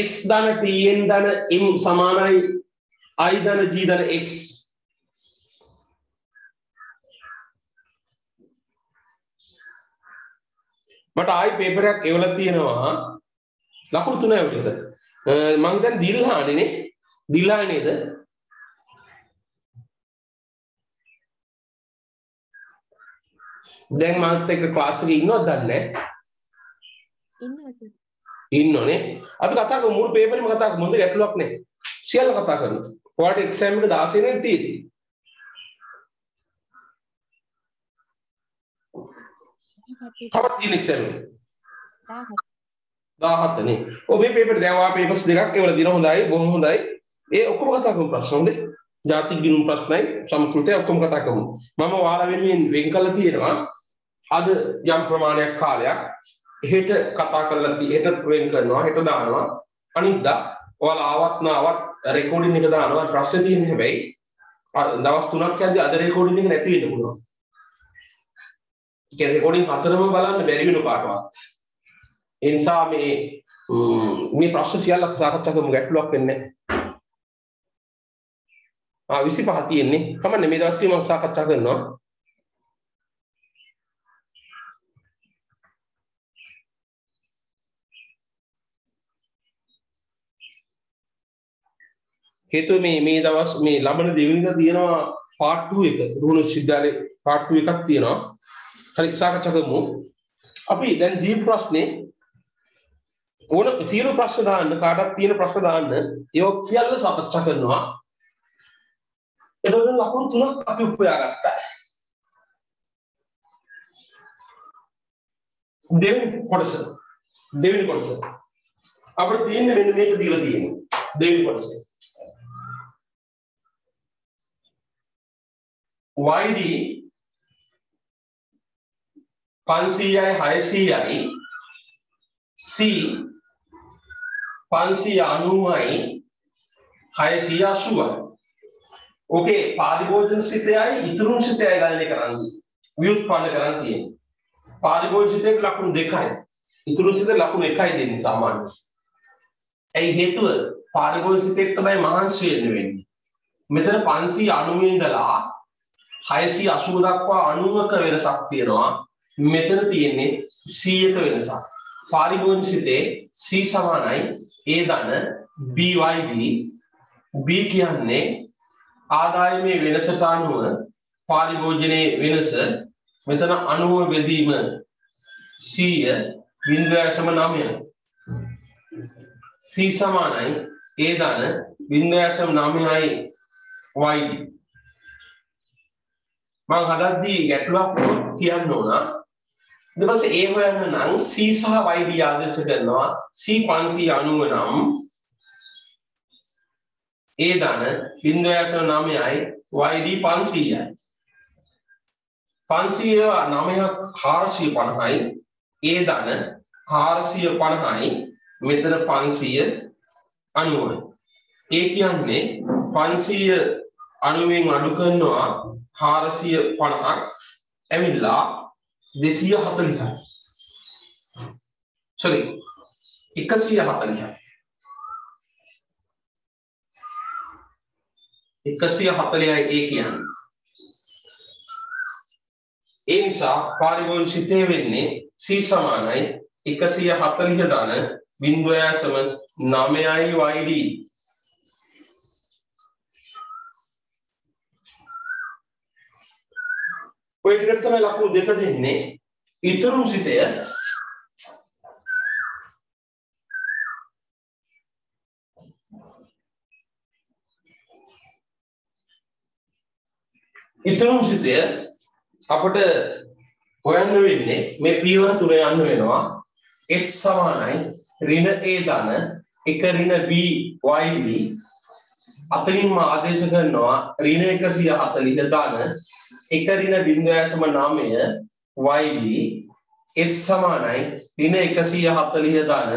S ධන TN ධන M සමානයි I ධන G ධන X. මට ආයි පේපර් එකක් එවලා තියෙනවා. ලකුණු තුනයි උඩට මම දැන් දිල්හානේ දිල්හානේ නේද? දැන් මාත් එක්ක ක්ලාස් එකේ ඉන්නවද දන්නේ
ඉන්නවා සර්.
ඉන්නෝනේ. අපි කතා කරමු මුළු පේපරෙම කතා කරමු. මොඳ ගැටලුවක් නැහැ. සියල්ල කතා කරමු. ඔයාලට එක්සෑම් එක 16 නේ තියෙන්නේ. තවත් තියෙන එක්සෑම් එක. 17 නේ. ඔය මේ පේපර් දැන් ඔයා පේපර්ස් දෙකක් ඒවල දින හොඳයි බොහොම හොඳයි. ඒ ඔක්කොම කතා කරමු ප්‍රශ්න හොඳේ. ජාතික ගිණුම් ප්‍රශ්නයි සමෘතය ඔක්කොම කතා කරමු. මම ඔයාලා වෙනුවෙන් වෙන් කළා තියෙනවා. අද යම් ප්‍රමාණයක් කාලයක් හෙට කතා කරලා තියෙ හෙට වෙන් කරනවා හෙට දානවා. අනිද්දා ඔයාලා ආවත් නාවත් රෙකෝඩින් එක දානවා. ප්‍රශ්න තියෙන්නේ හැබැයි දවස් තුනක් යද්දි අද රෙකෝඩින් එක නැති වෙන්න පුළුවන්. ඒ කියන්නේ රෙකෝඩින් හතරම බලන්න බැරි වෙන කාටවත් ඒ නිසා මේ මේ ප්‍රශ්න සියල්ල සාකච්ඡා කරමු. ගැටලුවක් වෙන්නේ නැහැ. ආ 25 තියෙන්නේ. කමන්නේ මේ දවස් ටික මම සාකච්ඡා කරනවා. හේතුව මේ මේ දවස් මේ ලබන දෙවෙනිදා තියෙනවා පාර්ට් 2 එක. රුහුණු විශ්වවිද්‍යාලේ පාර්ට් 2 එකක් තියෙනවා. හරි සාකච්ඡා කරමු. අපි දැන් දීප ප්‍රශ්නේ ඕන සියලු ප්‍රශ්න දාන්න කාටත් තියෙන ප්‍රශ්න දාන්න ඒ සියල්ල සාකච්ඡා කරනවා. එතකොට ලකුණු තුනක් අපි උපයාගත්තා. දෙවෙනි කොටස. දෙවෙනි කොටස. අපිට තියෙන්නේ මෙන්න මේක දීලා තියෙන්නේ. දෙවෙනි කොටසේ. YD 500යි 600යි C 590යි 680යි ඕකේ පාරිභෝජන සිතයයි ඉතුරුන් සිතයයි ගණනය කරන්නේ ව්‍යුත්පන්න කරන් තියෙන්නේ පාරිභෝජන සිතේ ලකුණු දෙකයි ඉතුරු සිත ලකුණු එකයි දෙන්නේ සාමාන්‍යයෙන්. ඇයි හේතුව පාරිභෝගික සිතෙක් තමයි මහන්සි වෙන්න වෙන්නේ. මෙතන 590 ඉඳලා 680 දක්වා 90ක වෙනසක් තියෙනවා. මෙතන තියෙන්නේ 100ක වෙනසක්. පාරිභෝගික සිතේ C සමානයි. A ධන BYD B කියන්නේ ආදායමේ වෙනසට අනුව පාරිභෝජනයේ වෙනස. මෙතන 90 බෙදීම 100 බිංදුවසම 9යි C සමානයි. A ධන බිංදුවසම 9යි YD මම හදද්දී ගැටලුවක් කියන්න ඕන. ඊට පස්සේ A හොයන්න නම් C සහ YD ආදේශ කරනවා C 590 නම් A ධන බිංදුවසම 9යි YD 500යි 500 9ක් 450යි ඒ ධන 450යි මෙතන 500 90යි ඒ කියන්නේ 500 90න් අඩු කරනවා 450ක් ඇවිල්ලා 240යි sorry 140යි 140යි ඒ කියන්නේ. ඒ නිසා පාරිභෝගික සිතේ වෙන්නේ C සමානයි 140 ධන බිංදුවයසම 9යි YD ඔය ටිකට තමයි ලකුණු දෙක දෙන්නේ. ඉතුරු සිතය. ඉතුරු සිතය අපට හොයන්න වෙන්නේ මේ පියවර තුන යන්න වෙනවා. S සමානයි. ඍණ A ධන. එක ඍණ B YD අතනින්ම ආදේශ කරනවා ඍණ 140 ධන එක ඍණ 0.9 YD S සමානයි. ඍණ 140 ධන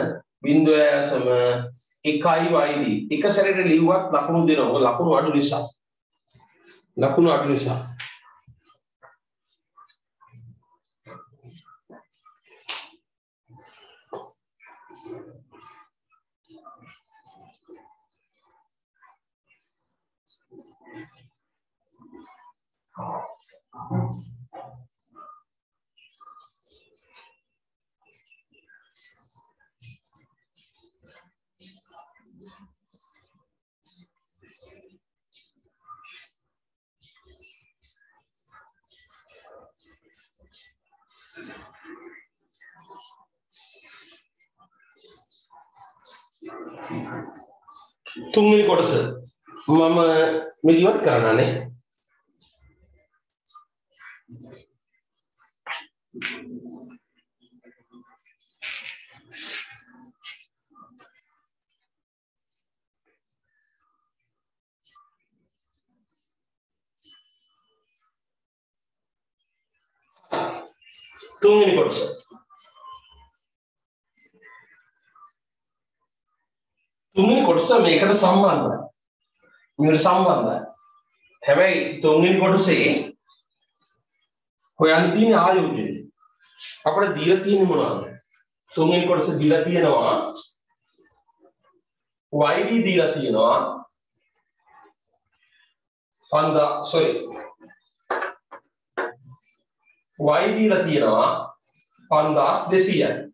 0.1යි YD එක සැරේට ලිව්වත් ලකුණු දෙනවා. ලකුණු අඩු නිසා. ලකුණු අඩු නිසා. තුන්වෙනි කොටස මම මේ ඉවත් කරනනේ තුන්වෙනි කොටස තුන්වෙනි කොටස මේකට සම්බන්ධයි. මේකට සම්බන්ධයි. හැබැයි තුන්වෙනි කොටසේ හොයන්න තියෙන ආයෝජනය. අපිට දීලා තියෙන්නේ මොනවද? තුන්වෙනි කොටස දීලා තියෙනවා. YD දීලා තියෙනවා. 50 sorry. Y දීලා තියෙනවා 5200යි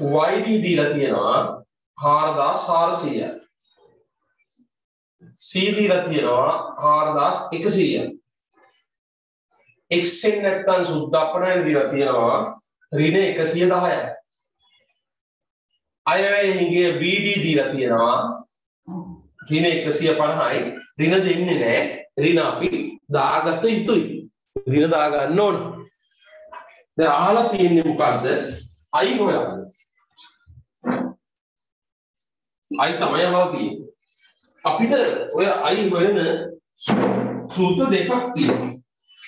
YD දීලා තියෙනවා 4400යි C දීලා තියෙනවා 4100යි x එන් නැත්තම් සුද්ධ අපනයන් දීලා තියෙනවා ඍණ 110යි අයවැයන්ගේ BD දීලා තියෙනවා ඍණ 150යි ඍණ දෙන්නේ නැහැ. ඍණ අපි දාගත්ත යුතුයි. ඍණ දා ගන්න ඕන. දැන් අහලා තියෙන්නේ මොකද්ද? i හොයන්න. i තමයි අහලා තියෙන්නේ. අපිට ඔය i හොයන සූත්‍ර දෙකක් තියෙනවා.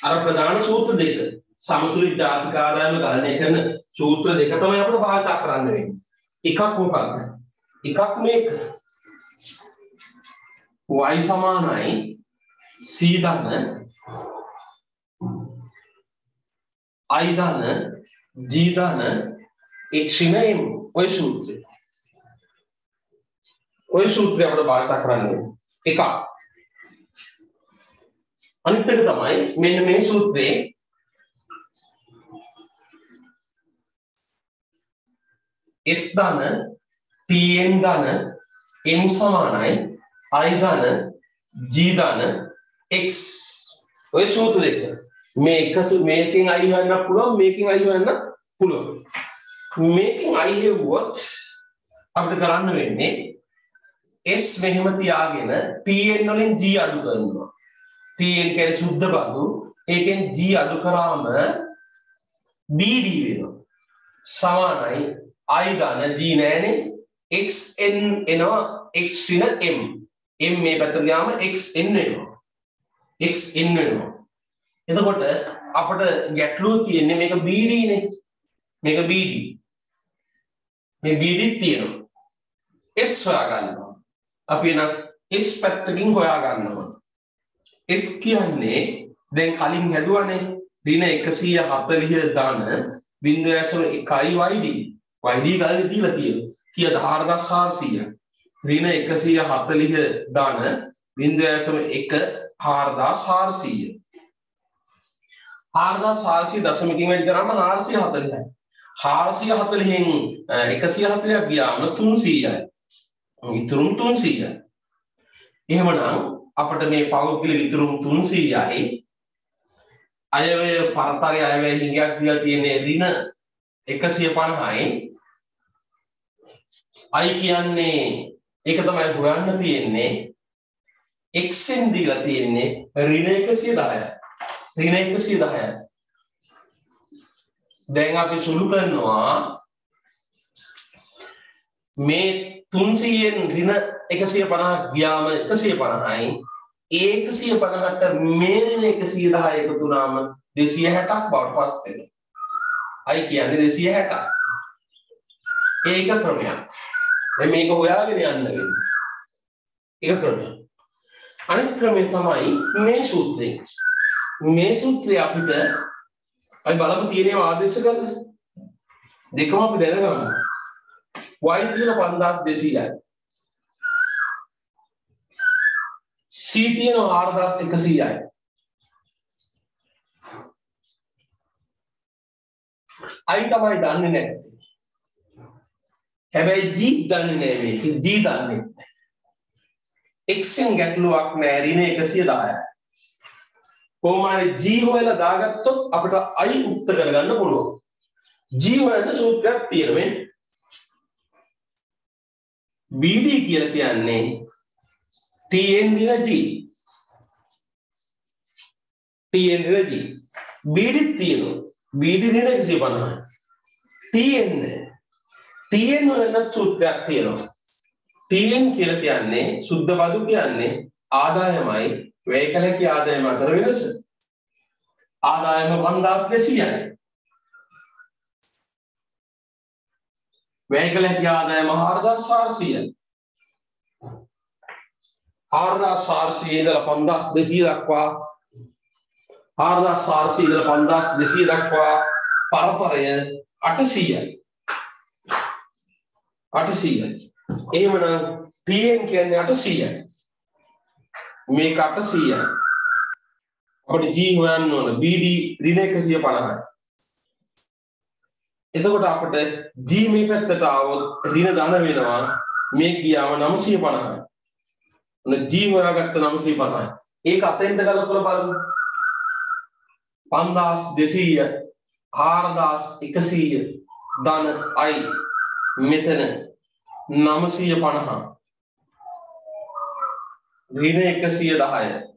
අර ප්‍රධාන සූත්‍ර දෙක සමතුලිත ජාතික ආදායම ගණනය කරන සූත්‍ර දෙක තමයි අපිට භාවිත කරන්න වෙන්නේ. එකක් මොකක්ද? එකක් මේක. Y සමානයි c ධන i ධන g ධන x ඍණ m ඔය සූත්‍රය. ඔය සූත්‍රය අපිට භාවිත කරන්න එකක්. අනිත් එක තමයි මෙන්න මේ සූත්‍රයේ S ධන Tn ධන M සමානයි I ධන G ධන X. ඔය සූත්‍ර දෙක. මේ එකතු මේකෙන් I හොයන්න පුළුවන් මේකෙන් I හොයන්න පුළුවන්. මේකෙන් I හෙව්වොත් අපිට කරන්න වෙන්නේ S මෙහෙම තියාගෙන Tn වලින් G අඩු කරනවා. Tn කියන්නේ සුද්ධ බඳු. ඒකෙන් G අඩු කරාම BD වෙනවා. සමානයි. I ගන්න g නෑනේ. Xn එනවා. X ඍණ m. M මේ පැත්තට ගියාම xn වෙනවා. Xn වෙනවා. එතකොට අපිට ගැටලුව තියෙන්නේ මේක bd නේ. මේක bd මේ bd තියෙනවා. S හොයා ගන්නවා අපි එන s පැත්තකින් හොයා ගන්නවා s කියන්නේ දැන් කලින් හැදුවානේ ඍණ 140 දාන බිංදුව ඇසුර 1යි yd YD ගණනේ දීලා තියෙනවා. කීයද 4400. ඍණ 140 දාන බිංදුව ඇසම 1 4400. 4400 දශමකින් වැඩි කරාම 440යි. 440න් 140ක් ගියාම 300යි. ඉතුරුම් 300යි. එහෙමනම් අපිට මේ පෞද්ගලික ඉතුරුම් 300යි අයවැය පරතරය අයවැය හිඟයක් දීලා තියෙන්නේ ඍණ 150යි i කියන්නේ ඒක තමයි හොයන්න තියෙන්නේ x ෙන් දීලා තියෙන්නේ ඍණ 110යි. ඍණ 110යි. දැන් අපි සුළු කරනවා මේ 300න් ඍණ 150ක් ගියාම 150යි. ඒ 150ට මේ ඍණ 110 එකතු වුණාම 260ක් බවට පත් වෙනවා. i කියන්නේ 260ක්. ඒක ක්‍රමයක්. දැන් මේක හොයාගෙන යන්න වෙන්නේ. ඒක ක්‍රමය. අනිත් ක්‍රමය තමයි මේ සූත්‍රය. මේ සූත්‍රය අපිට අපි බලමු තියෙනවා ආදේශ කරලා. දෙකම අපි දැනගමු. y තියෙන 5200යි. C තියෙන 4100යි. i තමයි දන්නේ නැත්තේ. හැබැයි G දන්නේ නෑ මේක. G දන්නේ නෑ. X-ෙන් ගැටලුවක් නෑ ඍණ 110යි. කොහොම හරි G හොයලා දාගත්තොත් අපිට I උක්ත කරගන්න පුළුවන්. G හොයන්න සූත්‍රයක් තියෙනවා. BD කියලා කියන්නේ TN ඍණ G. TN ඍණ G. BD තියෙනවා. BD ඍණ 150යි. TN TN වල සූත්‍රයක් තියෙනවා. TN කියලා කියන්නේ සුද්ධ බදු කියන්නේ ආදායමයි වැය කළ හැකි ආදායම අතර වෙනස. ආදායම 5200යි. වැය කළ හැකි ආදායම 4400යි. 4400 ඉඳලා 5200 දක්වා 4400 ඉඳලා 5200 දක්වා පරතරය 800යි. 800යි. එහෙමනම් TN කියන්නේ 800යි. මේක 800යි. අපිට G හොයන්න ඕන BD ඍණ 150යි. එතකොට අපිට G මේ පැත්තට ආවොත් ඍණ ධන වෙනවා. මේ ගියාම 950යි. ඔන්න G හොයාගත්ත 950යි. ඒක අතෙන්ද ගලපලා බලමු. 5200 4100 ධන i මෙතන 950 ඍණ 110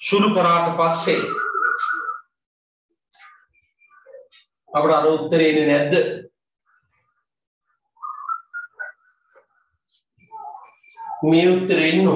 සුළු කරාට පස්සේ අපට අර උත්තරේ එන්නේ නැද්ද? මේ උත්තරේ එන්න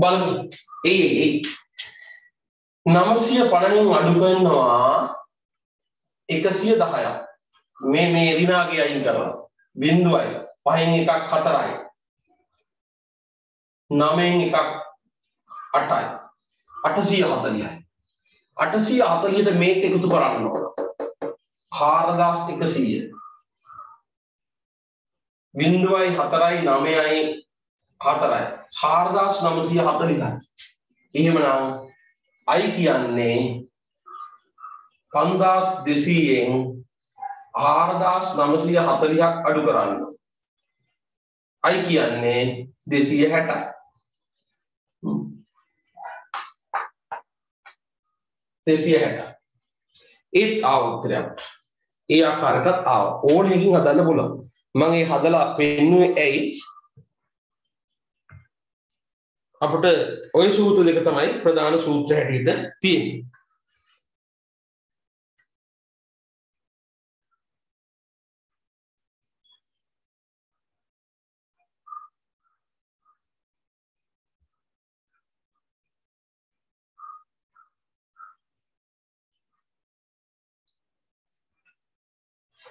බලමු. ඒ ඒ. නමසිය පණනින් අඩු කරනවා එකසිය දහයක්. මේ මේ රිනාගේ අයින් කරලා බින්දුවයි පහෙන් එකක් හතරයි. නමෙන් එකක් අටයි. අටසිය හතලියයි අටසිය හතලියට මේක එකතු කරන්න ඕන. හාරදාස් එකසීය. බින්දුවයි හතරයි නමයයි හතරයි. හාරදාස් නමසිය හතලිකයි එහෙමනම් අයි කියන්නේ පන්දාස් දෙසීයෙන් ආරදාස් නමසය හතලියක් අඩු කරන්න. අයි කියන්නේ දෙසිය හැටයි. දෙසිය හැට ඒත් ආවුත්‍රයක් ඒ ආකාරටත් ආව. ඕනකින් හදන්න පුලන් මගේ හදලා පෙන්නුවේ ඇයි? අපට ඔය සූත්‍ර දෙක තමයි ප්‍රධාන සූත්‍ර හැටියට තියෙන්නේ.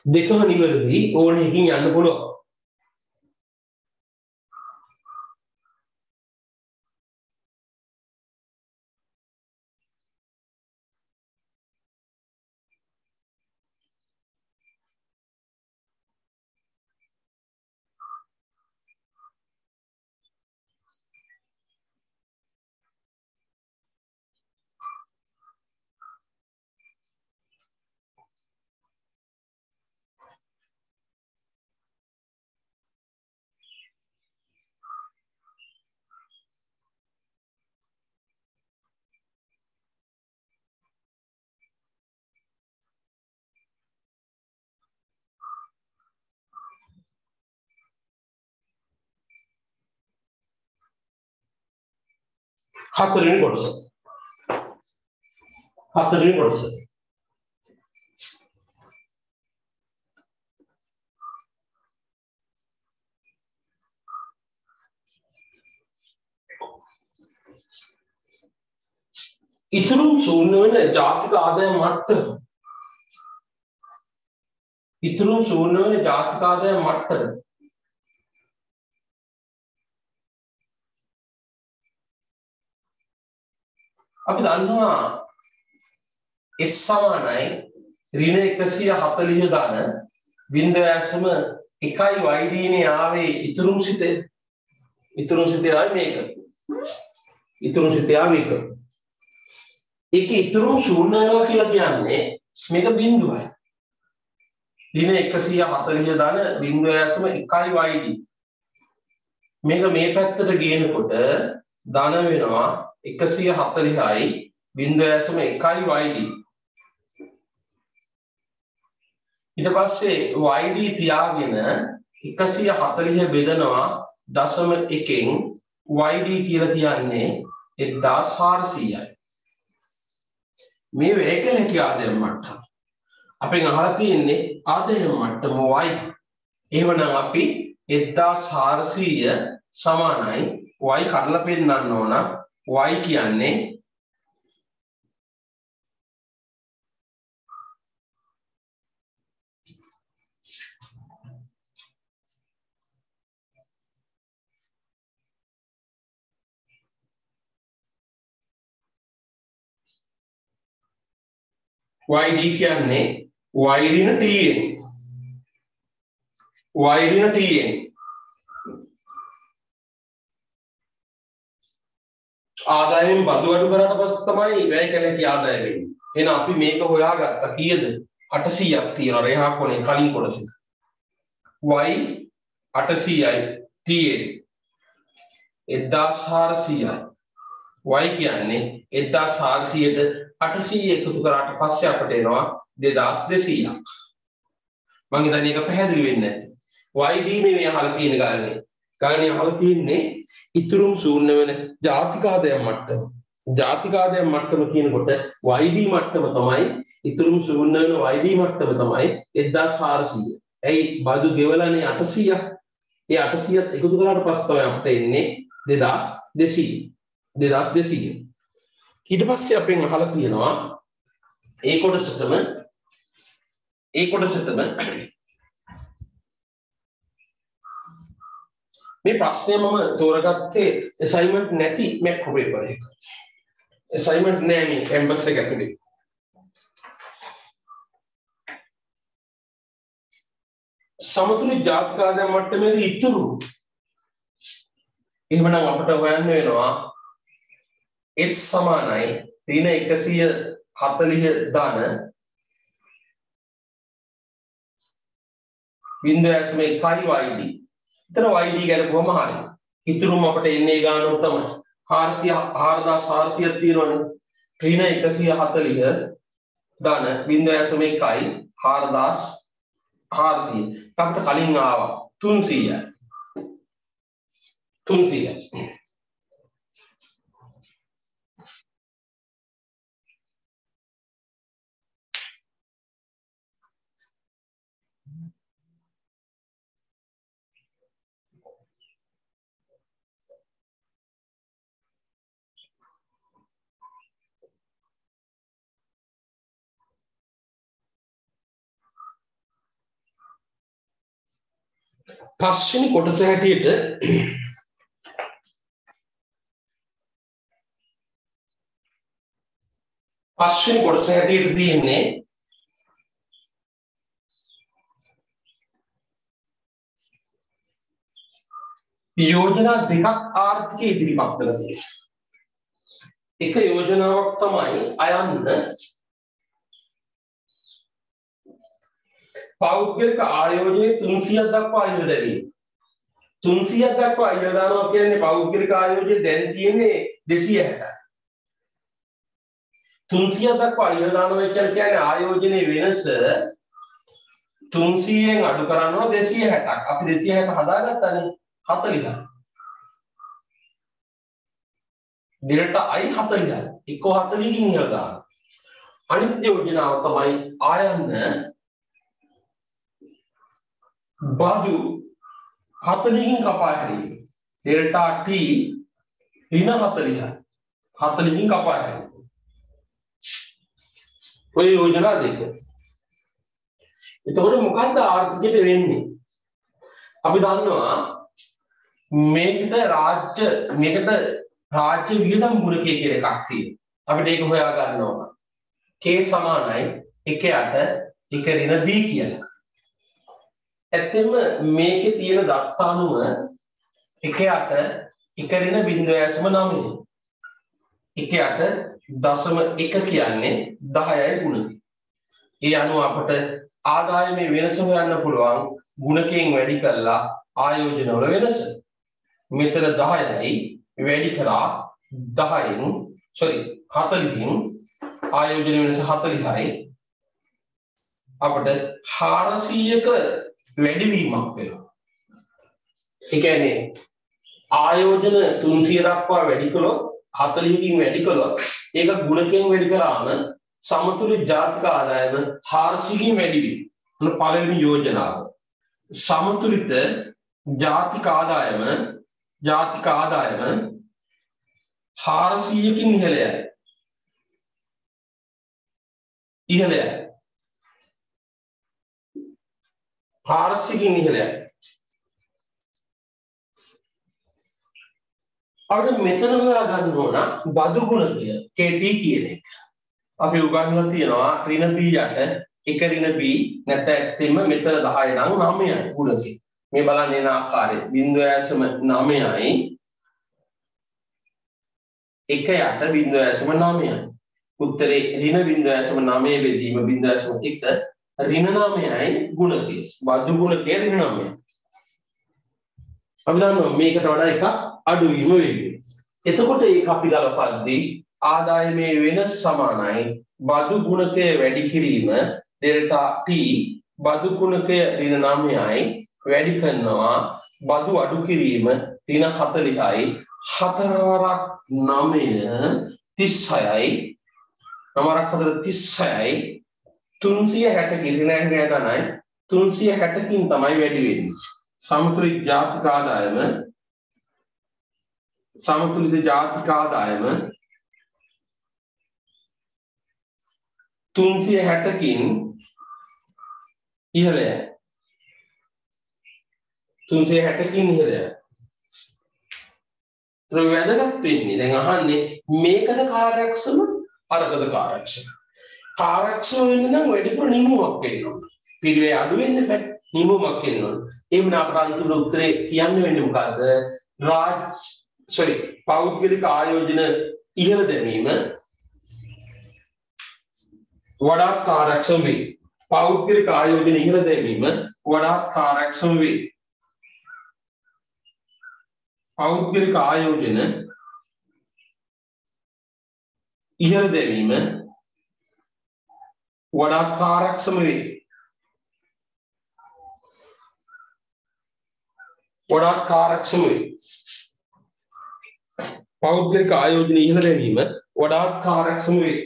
දෙකම නිවැරදි ඕන එකකින් යන්න පුළුවන්. හතරෙන් කොටස හතරෙන් කොටස ඉතුරු ශූන්‍ය වෙන ජාතික ආදාය මට්ටම ඉතුරු ශූන්‍ය වෙන ජාතික ආදාය මට්ටම අපි දන්නවා S සමානයි ඍණ 140 දාන බින්දුව ඇසම එකයි YD නේ ආවේ ඉතුරුම් සිතේ. ඉතුරුම් සිතේ ආවේ මේක. ඉතුරුම් සිතේ ආවේ මේක. ඒක ඉතුරුම් ශූන්‍ය වෙනවා කියලා කියන්නේ මේක බින්දුවයි. ඍණ 140 දාන බින්දුව ඇසම එකයි YD මේක මේ පැත්තට ගේනකොට ධන වෙනවා එකසිය හතලිහයි බින්ද ඇසම එකයි වයිඩ. ඉට පස්සේ වයිඩ තියාගෙන එකසිය හතලිහ බෙදනවා දසම එකෙන් වයිඩ කියල කියන්නේ එක්දා සාරසීයයි මේ වේකල හැකි ආදයම් මට්ටම. අපෙන් අහලා තියෙන්නේ ආදයම් මට්ටම වයි එහෙමනම් අපි එද්දා සාරසීය සමානයි. වයි කඩල පෙන්න්න ඕන. Y කියන්නේ? Yd කියන්නේ y ඍණ tn y ඍණ tn ආදායයෙන් බදු අඩු කරාට පස්සේ තමයි වැය කැලේ ආදාය වෙන්නේ. එහෙනම් අපි මේක හොයාගත්තා කීයද? 800ක් තියෙනවා රේහා කොනේ කලින් කොටසේ. y 800යි ta 1400යි. y කියන්නේ 1400ට 800 එකතු කරාට පස්සේ අපට එනවා 2200ක්. මම හිතන්නේ ඒක පැහැදිලි වෙන්නේ නැති. yd නෙවෙයි අහලා තියෙන ගානේ. ගානේ අහලා තියෙන්නේ ඉතුරුම් ශූන්‍ය වෙන ජාතිකාදයම් මට්ටම. ජාතිකාදයම් මට්ටම කියනකොට YD මට්ටම තමයි ඉතුරුම් ශූන්‍ය වෙන YD මට්ටම තමයි 1400 ඇයි? බදු ගෙවලනේ 800ක් ඒ 800ත් එකතු කරාට පස්සේ තමයි අපිට එන්නේ 2200 දෙදස් දෙසීය. ඊට පස්සේ අපෙන් අහලා තියෙනවා ඒ කොටසටම ඒ කොටසටම මේ ප්‍රශ්නය මම තෝරගත්තේ එසයිමන්ට් නැති මැක්‍රෝ පේපර් එක. එසයිමන්ට් නෑ මේ කැම්පස් එක ඇතුලේ. සමතුලිත ජාතික ආදායම් මට්ටමේදී ඉතුරු එහෙමනම් අපිට හොයන්න වෙනවා S සමානයි ඍණ 140 ධන බිංදුව ඇස්ම එකයි YD. එතන YD ගැලපුවම හරි. ඉතුරුම අපිට එන්නේ ගානක් තමයි. 400 4400ක් තියෙනවනේ. ඍණ 140 ධන බිංදුව ඇස්ම එකයි 4000 400. අපිට කලින් ආවා 300යි. 300යි. පස්වෙනි කොටස හැටියට පස්වෙනි කොටස හැටියට තියෙන්නේ යෝජනා දෙකක් ආර්ථික ඉදිරිපත් කරලා තියෙනවා. එක යෝජනාවක් තමයි අයන්න පෞද්ගලික ආයෝජනයේ 300ක් දක්වා අයල දැරීම. 300ක් දක්වා අයල දානවා කියන්නේ පෞද්ගලික ආයෝජනය දැන් තියෙන්නේ 260යි. 300ක් දක්වා අයල දානවා කියන්නේ ආයෝජනයේ වෙනස 300ෙන් අඩු කරනවා 260ක්. අපි 260 හදාගත්තානේ 40යි. Delta i 40යි. එක්ක 40කින් ඉහළ දානවා. අනිත් යෝජනාව තමයි ආයන්න බදු හතලිකින් කපා හැරීම. ඩෙල්ටා T ඍණ 40යි 40කින් කපා හැරීම. ඔය යෝජනා දෙක. එතකොට මොකද්ද ආර්ථිකයට වෙන්නේ? අපි දන්නවා මේකට රාජ්‍ය මේකට රාජ්‍ය වියදම් ගුණකය කියලා එකක් තියෙනවා. අපිට ඒක හොයා ගන්න ඕන. K සමානයි 1 8 1 ඍණ B කියලා. ඇත්තෙම මේකේ තියෙන දත්ත අනුව 1 8 1 ඍණ බිංදුව ඇසම 9 1 8 දශම 1 කියන්නේ 10යි ගුණකය. ඒ අනුව අපට ආදායමේ වෙනස හොයන්න පුළුවන් ගුණකයෙන් වැඩි කරලා ආයෝජන වල වෙනස. මෙතන 10යි වැඩි කරා 10න් sorry 40න් ආයෝජන වෙනස 40යි අපට 400ක වැඩිවීමක් වෙනවා. ඒ කියන්නේ ආයෝජන 300 දක්වා වැඩි කළොත් 40කින් වැඩි කළොත් ඒක ගුණකයෙන් වැඩි කරාම සමතුලිත ජාතික ආදායම 400කින් වැඩි වෙයි. මොන පළවෙනි යෝජනාව. සමතුලිත ජාතික ආදායම ජාතික ආදායම 400කින් ඉහළ යයි. ඉහළ යයි. 400කින් ඉහළ යනවා. අපිට මෙතන හොයා ගන්න ඕන බදු ගුණ කියලා KT කියන එක. අපි උගන්වලා තියෙනවා ඍණ බීජට එක ඍණ B නැත්නම් ඇත්තෙම මෙතන 10 නම් 9යි ගුණකේ. මේ බලන්න එන ආකාරය බිංදුව ඇසම 9යි එක යට බිංදුව ඇසම 9යි. උත්තරේ ඍණ බිංදුව ඇසම 9 වෙදීම බිංදුව ඇසම 1 රිනනාමයයි ගුණකේ බදු ගුණකේ රිනනාමය අපි දන්නවා මේකට වඩා එකක් අඩුවීම වෙන්නේ. එතකොට ඒක අපි ගලපද්දී ආදායමේ වෙනස් සමානයි. බදු ගුණකය වැඩි කිරීම ඩෙල්ටා T බදු ගුණකය ඍණ 9යි වැඩි කරනවා. බදු අඩු කිරීම ඍණ 40යි හතරවරක් 9 36යි නමරක් හතර 36යි තුන්සිය හැට කිරිනෑ ගණයි තුන්සිය හැටකින් තමයි වැඩි වෙන්නේ. සමතුලිත ජාතික ආදායම සමතුලිත ජාතික ආදායම 360කින් ඉහළය 360කින් ඉහළය ඒතර වැදගත් වෙන්නේ දැන් අහන්නේ මේකද කාර්යක්ෂම අරකද කාර්යක්ෂම? කාර්යක්ෂම වෙන්න නම් වැඩිපුර නිමුමක් වෙනවා පිරිවේ අඩු වෙන්න බෑ. නිමුමක් වෙන්න ඕන. එහෙම අපට අන්තිම උත්තරේ කියන්න වෙන්නේ මොකද්ද? රාජ් සොරි පෞද්ගලික ආයෝජන ඉහළ දැමීම. වඩාත් කාර්යක්ෂම වේ. පෞද්ගලික ආයෝජන ඉහළ දැමීම වඩාත් කාර්යක්ෂම වේ. පෞද්ගලික ආයෝජන ඉහළ දැමීම වඩාත් කාර්යක්ෂම වේ වඩාත් කාර්යක්ෂම වේ පෞද්ගලික ආයෝජන ඉහළ දැමීම වඩාත් කාර්යක්ෂම වේ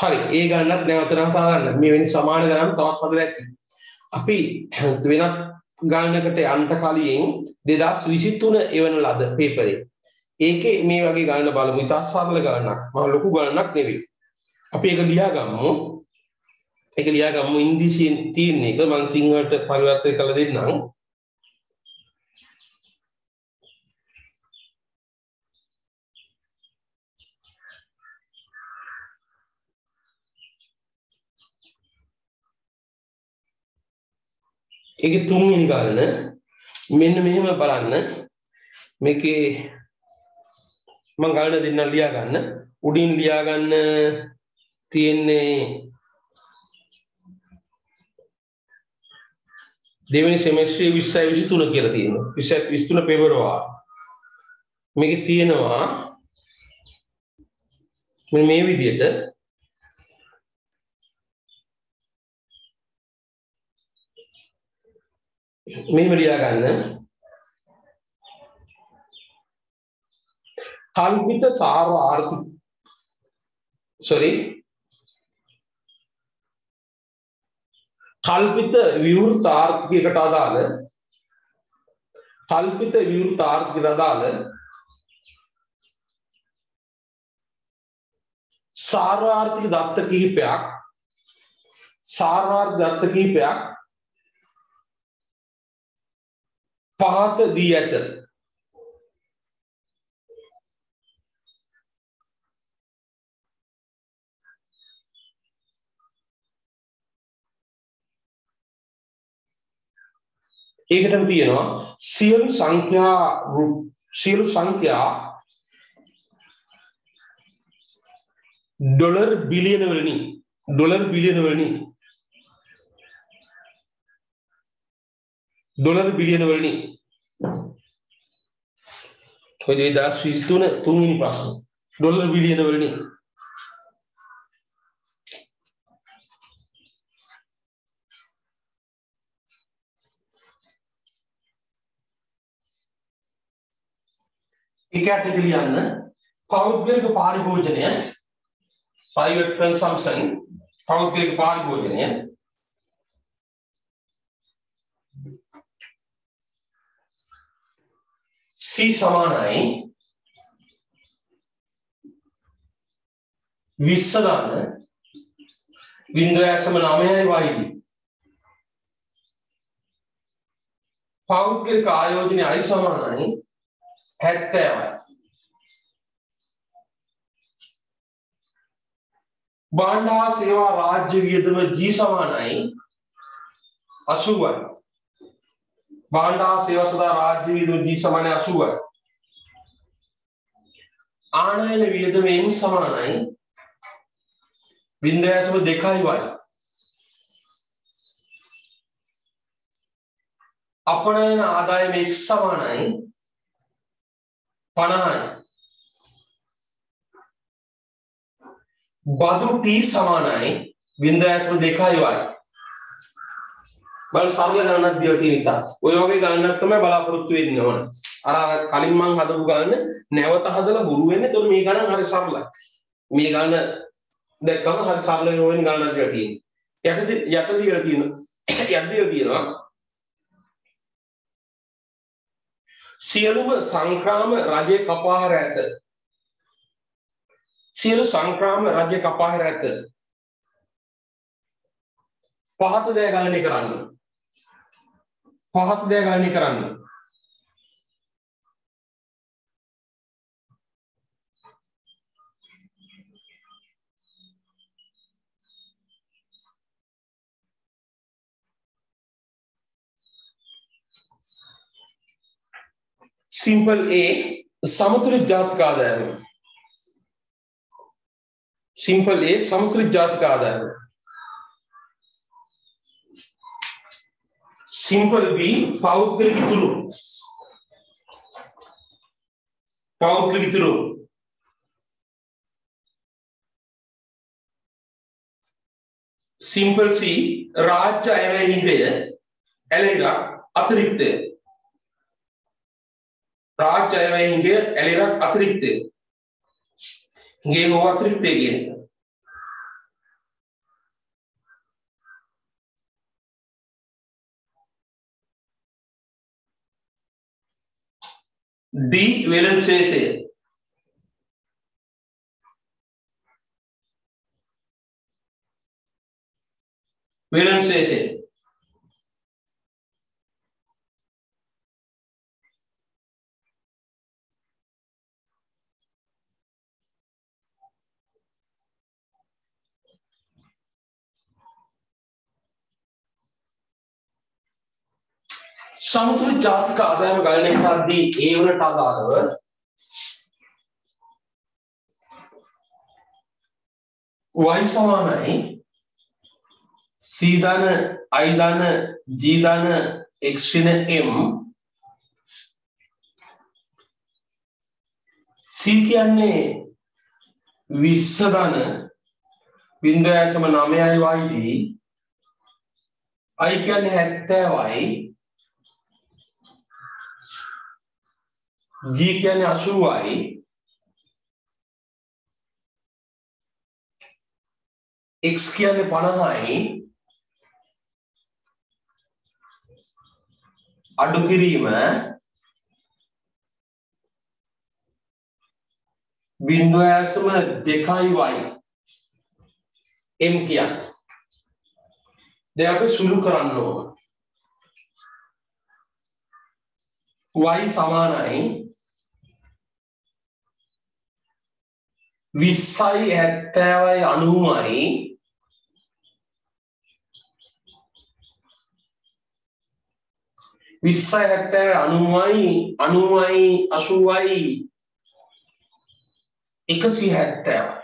හරි ඒ ගන්නත් නැවත නැවත ගන්න. මේ වෙනි සමාන ගණන් තවත් හදලා ඇති අපි වෙනත් ගණනකට යන්න කලින් 2023 එවන ලද පේපරේ ඒකේ මේ වගේ ගණන බලමු. ඉතා සරල ගණනක්. මම ලොකු ගණනක් නෙවෙයි. අපි ඒක ලියා ගමු ඒක ලියා ගමු ඉංග්‍රීසියෙන් තියෙන එක. මම සිංහලට පරිවර්තනය කරලා දෙන්නම්. ඒක තුන්වෙනි ගණන මෙන්න මෙහෙම බලන්න. මේකේ මම ගණන දෙන්න ලියා ගන්න උඩින් ලියා ගන්න තියෙන්නේ දෙවෙනි සෙමෙස්ටරේ 20යි 23 කියලා තියෙනවා. 20 23 පෙබරවාරි මේකේ තියෙනවා මෙන්න මේ විදිහට මෙහෙම ලියා ගන්න. කල්පිත සාර්ව ආර්ථික sorry. කල්පිත විවෘත ආර්ථිකයකට අදාළ. කල්පිත විවෘත ආර්ථිකයට අදාළ සාර්වාර්ථික දත්ත කිහිපයක් සාර්වාර්ථ දත්ත කිහිපයක් පහත දී ඇත. ඒකටම තියෙනවා සියලු සංඛ්‍යා සියලු සංඛ්‍යා ඩොලර් බිලියන වලිනි. ඩොලර් බිලියන වලිනි. ඩොලර් බිලියන වලිනි ඔය 2023 තුන්වෙනි ප්‍රශ්න ඩොලර් බිලියන වලිනි ඒකට ලියන්න පෞද්ගලික පාරිභෝජනය private consumption පෞද්ගලික පාරිභෝජනය C සමානයි. විස්ස ගන්න. බින්දුවැසම නමයයි වයිඩි පෞද්ගලික ආයෝජනය අයි සමානයි. හැත්තෑවයි බාණ්ඩා සේවා රාජ්‍ය වියදම ජී සමානයි. අසුවයි. බාණ්ඩා සේවා සදා රාජ්‍ය වියදම ජී සමානයි අසුවයි ආනයන වියදම එම් සමානයි. බින්දෑසම දෙකයි වයි. අපනයන ආදායම එක් සමානයි. 50යි. බදු t සමානයි. 0.2යි y. බලන්න සරල ගණනක් දීලා තියෙන ඉතින්. ඔය වගේ ගණනක් තමයි බලාපොරොත්තු වෙන්න ඕන. අර අර කලින් මං හදපු ගණන නැවත හදලා බොරු වෙන්නේ. ඒතකොට මේ ගණන් හරි සරලයි. මේ ගණන දැක්කම හරි සරල වෙන ගණනක් දීලා තියෙනවා. යටදී යට දීලා තියෙනවා. යට දීලා තියෙනවා. සියලුම සංක්‍රාම රජය කපා හැර ඇත. සියලු සංක්‍රාම රජය කපා හැර ඇත. පහත දෑ ගණනය කරන්න. පහත් දෑ ගණනය කරන්න. සිම්පල් A සමතුලිත ජාතික ආදායම. සිම්පල් A සමතුලිත ජාතික ආදායම. සිම්පල් B පෞද්ගලික ඉතුරු. පෞද්ගලික ඉතුරු. සිම්පල් C රාජ්‍ය අයවැය හිඟය ඇලෙලා අතිරික්තය. රාජ්‍ය අයවැය හිඟය ඇලෙලා අතිරික්තය. හිඟේ හෝ අතිරික්තය කියන එක. දී වෙළඳ ශේෂය. වෙළඳ ශේෂය. से සමතුලිත ජාතික ආදායම ගණනය කරද්දී ඒ වලට අදාළව y සමානයි. c ධන i ධන g ධන x ඍණ m c කියන්නේ 20 ධන 0.9යි yd i කියන්නේ 70යි G කියන්නේ 80යි X කියන්නේ 50යි අඩු කිරීම. බිංදුව ඇසම දෙකයි y m කියන්නේ. දැන් අපි සුළු කරන්න ඕන. Y සමානයි. විස්සයි හැත්තෑවයි අනුමයි විස්සයි හැත්තෑ අනුමයි අනුමයි අසුවයි. එකසි හැත්තෑවයි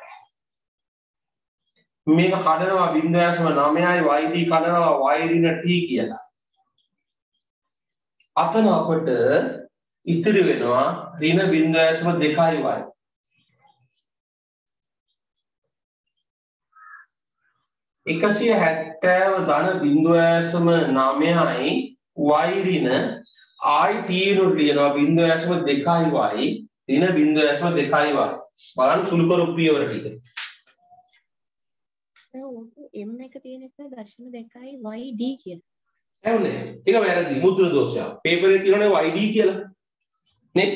මේක කඩනවා බින්දයක්ම නමයයි වයිඩී කඩනවා වයිරින ටී කියලා. අතන අපට ඉතිරි වෙනවා රින බින්දයක්ම දෙකයි වයි. එකසිය හැත්තෑව ධන බින්දුවඇසම නමයයි වයිරින ආයිටීනුට ලියනවා බින්දුව ඇසම දෙකයි වයි රින බින්දුව ඇසම දෙකයි වයි. බලන් සුළුකරපියවර ටික.
එම් එක තියෙන එක දශම දෙකයි YD කියන.
ඇවුනේ ඒක වැරදි. මුද්‍ර දෝෂයක්. පේපරේ තියෙනනේ YD කියලා. නේ?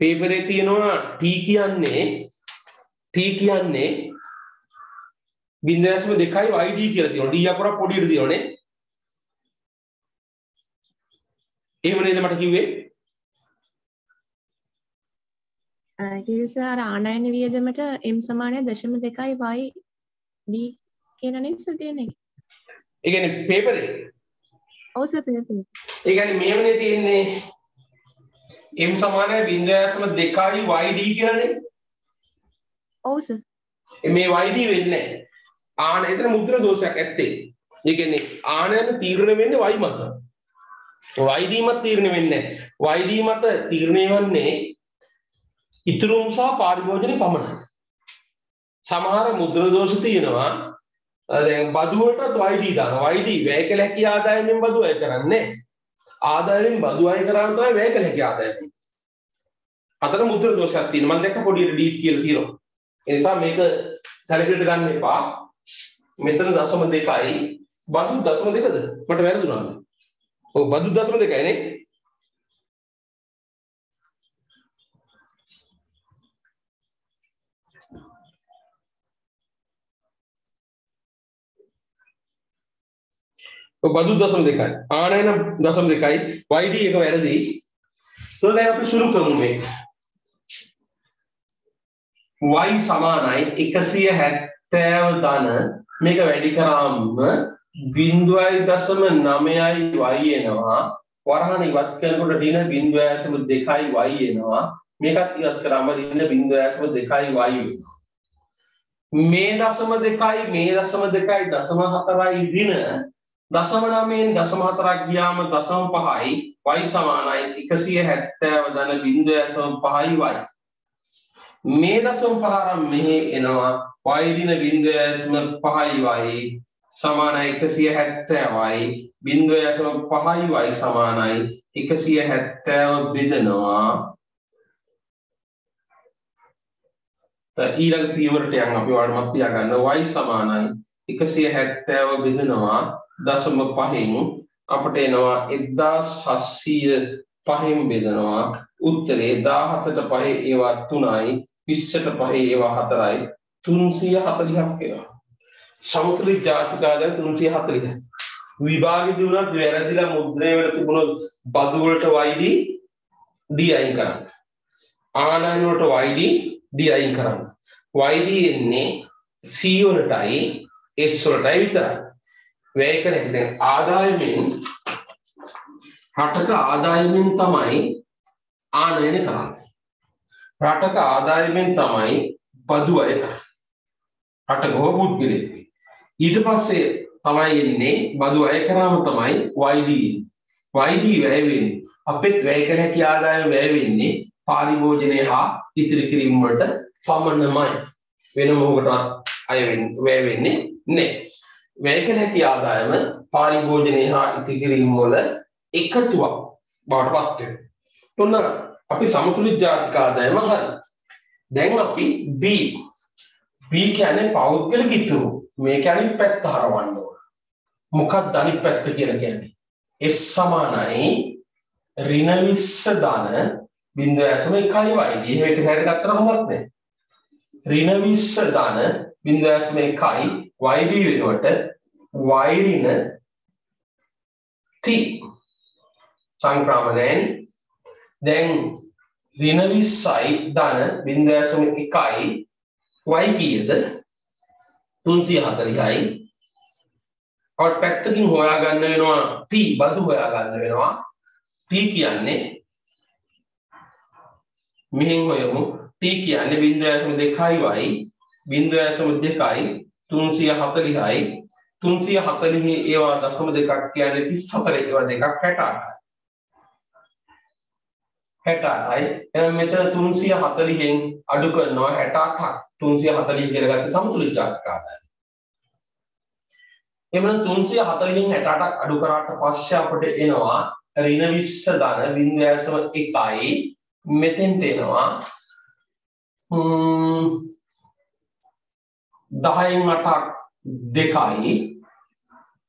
පේපරේ තියෙනවා T කියන්නේ T කියන්නේ බින්දයක්ම දෙකයි YD කියලා තියෙනවා. D අකුරක් පොඩියට තියෙනවානේ. එහෙම නේද මට කිව්වේ?
කිල්සාර ආනයන වියදමට M සමානය දශම දෙකයි y D කියන නේද තියෙන්නේ.
ඒ කියන්නේ පේපරේ.
ඔව් සර් පේපරේ.
ඒ කියන්නේ මෙහෙමනේ තියෙන්නේ. M සමානයි බින්දයක්ම දෙකයි YD කියලානේ.
ඔව් සර්.
මේ YD වෙන්නේ නැහැ. ආන එතන මුද්‍ර දෝෂයක් ඇත්තේ. ඒ කියන්නේ ආනයන තීරණය වෙන්නේ y මත. YD මත තීරණය වෙන්නේ නැහැ. YD මත තීරණය වන්නේ ඉතුරුම් සහ පාරිභෝජන පමණයි. සමහර මුද්‍ර දෝෂ තියෙනවා. දැන් බදු වලටත් YD දානවා. YD වැය කළ හැකි ආදායමෙන් බදු අය කරන්නේ. ආදායමෙන් බදු අය කරාම තමයි වැය කළ හැකි ආදායම. අතර මුද්‍ර දෝෂයක් තියෙනවා. මම දැක්ක පොඩි ඩීත් කියලා තියෙනවා. ඒ නිසා මේක සැලකිලිට ගන්න එපා. මෙතන දශම දෙකයි බදු දශම දෙකද? මට වැරදුනාද? ඔව් බදු දශම දෙකයි නේ. බදු දසම දෙකයි ආනයන දසම දෙකයි වයිඩ එක වැරදි සොල අපි සුරු කරමු මේ වයි සමානයි එකසිය හැත්තෑව ධන මේක වැඩි කරාම්ම බින්දුවයි දසම නමයයි වයි එනවා. වරහන ඉවත් කරනකොට රින බින්දුව ඇසම දෙකයි වයි එනවා. මේකත් ඉවත් කරාම රින්න බින්දුව ඇසම දෙකයි වයි වෙනවා. මේ දසම දෙකයි මේ දසම දෙකයි දසම හතරයි රින දසම නමයෙන් දසම හතරක් ගියාම දසම පහයි y සමානයි. 170 ධන බිංදුව දසම පහයි y මේ දසම පහරම් මෙහි එනවා. y දින බිංදුව දසම පහයි y සමානයි 170යි බිංදුව දසම පහයි y සමානයි 170 බෙදනවා. ඊළඟ පියවරට යන්න අපි වඩ මත් තියාගන්න. y සමානයි 170 බෙදනවා දසම පහෙන්. අපට එනවා එක්දාස් හස්සීය පහෙන් බෙදනවා. උත්තරේ දාහතට පහේ ඒවා තුනයි විස්සට පහේ ඒවා හතරයි තුන්සිය හතලිහක් එනවා සමුත්‍රි ජාතිකාද තුන්සිය හතලිහ. විභාගෙදි වුණත් වැරදිලා මුද්‍රණය වෙලා තිබුණොත් බදු වලට වයිඩි ඩී අයින් කරන්න. ආනයන වලට වයිඩි ඩී අයින් කරන්න. වයිඩි එන්නේ C වලටයි S වලටයි විතරයි. වැය කළ හැකි දැන් ආදායමෙන් රටක ආදායමෙන් තමයි ආනයන කරන්නේ. රටක ආදායමෙන් තමයි බදු අය කරන්නේ රටක හෝ පුද්ගලයෙක්. ඊට පස්සේ තමයි එන්නේ බදු අය කරාම තමයි YD YD වැය වෙන්නේ. අපෙත් වැය කළ හැකි ආදායම වැය වෙන්නේ පාරිභෝජනය හා ඉතිරි කිරීම වලට පමණමයි වෙන මොකටවත් අය වැය වෙන්නේ නැහැ. වැය කළ හැකි ආදායම පාරිභෝජනය හා ඉතිකිරීම් වල එකතුවක් බවට පත් වෙනවා. ඔන්න අපි සමතුලිත ජාතික ආදායම හරි. දැන් අපි B B කියන්නේ පෞද්ගලික ඉතුරු. මේ කියන්නේ පැත්ත හරවන්න ඕන. මොකක්ද අනිත් පැත්ත කියලා කියන්නේ? S සමානයි ඍණ 20 ධන බිංදුව ඇසම එකයි වයිඩි. එහෙම එක සැරේට ගත්තට හොමත් නැහැ. ඍණ 20 ධන බිංදුව ඇසම එකයි YD වෙනුවට වෛරින T සංක්‍රාමණයනි දැන් ඍණ 20යි ධන 0.1යි y කීයද? 340යි ඔත් පැත්තකින් හොයා ගන්න වෙනවා. T බදු හොයා ගන්න වෙනවා. T කියන්නේ මෙහෙන් හොයමු. T කියන්නේ 0.2යි y 0.2යි 340යි 340 ඒවා දශම දෙකක් කියන්නේ 34 ඒවා දෙකක් 68යි හැටයි. එ මෙතන තුන්සිය හතලිහෙන් අඩු කරනවා හැටක් හක් තුන්සිය හතලී කරගත සමුතුලින් ජාතිකාදාය එම තුන්සිය හතලින් හැටක් අඩු කරාට පශ්්‍ය අපට එනවා රින විස්ස ධන බින්දෑසම එකයි. මෙතෙන්ට එනවා දහයින් අටක් දෙකයි.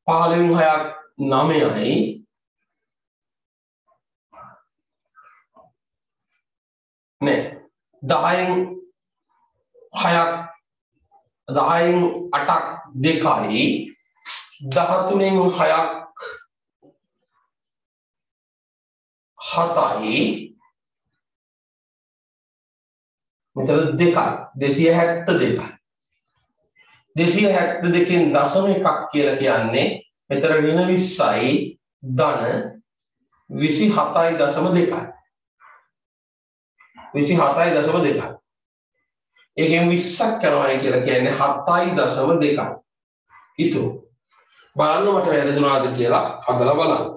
පාලවින් හයක් නමයයි දහයෙන් හයක් දහයෙන් අටක් දෙකයි. දහතුනෙන් හයක් හතයි. මෙතන දෙකයි. දෙසිය හැත්ත දෙකයි. දෙසිය හැත්ත දෙකෙන් දසම එකක් කියලා කියන්නේ මෙතර ගෙන විස්සයි. ධන විසි හතයි දසම දෙකයි. විසි හතයි දශම දෙකයි. එකෙන් විස්සක් කරවය කියලා කියන්නේ හත්තයි දශම දෙකයි. හිතු බලන්න මට වැරදුනාද කියලා හදල බලන්න.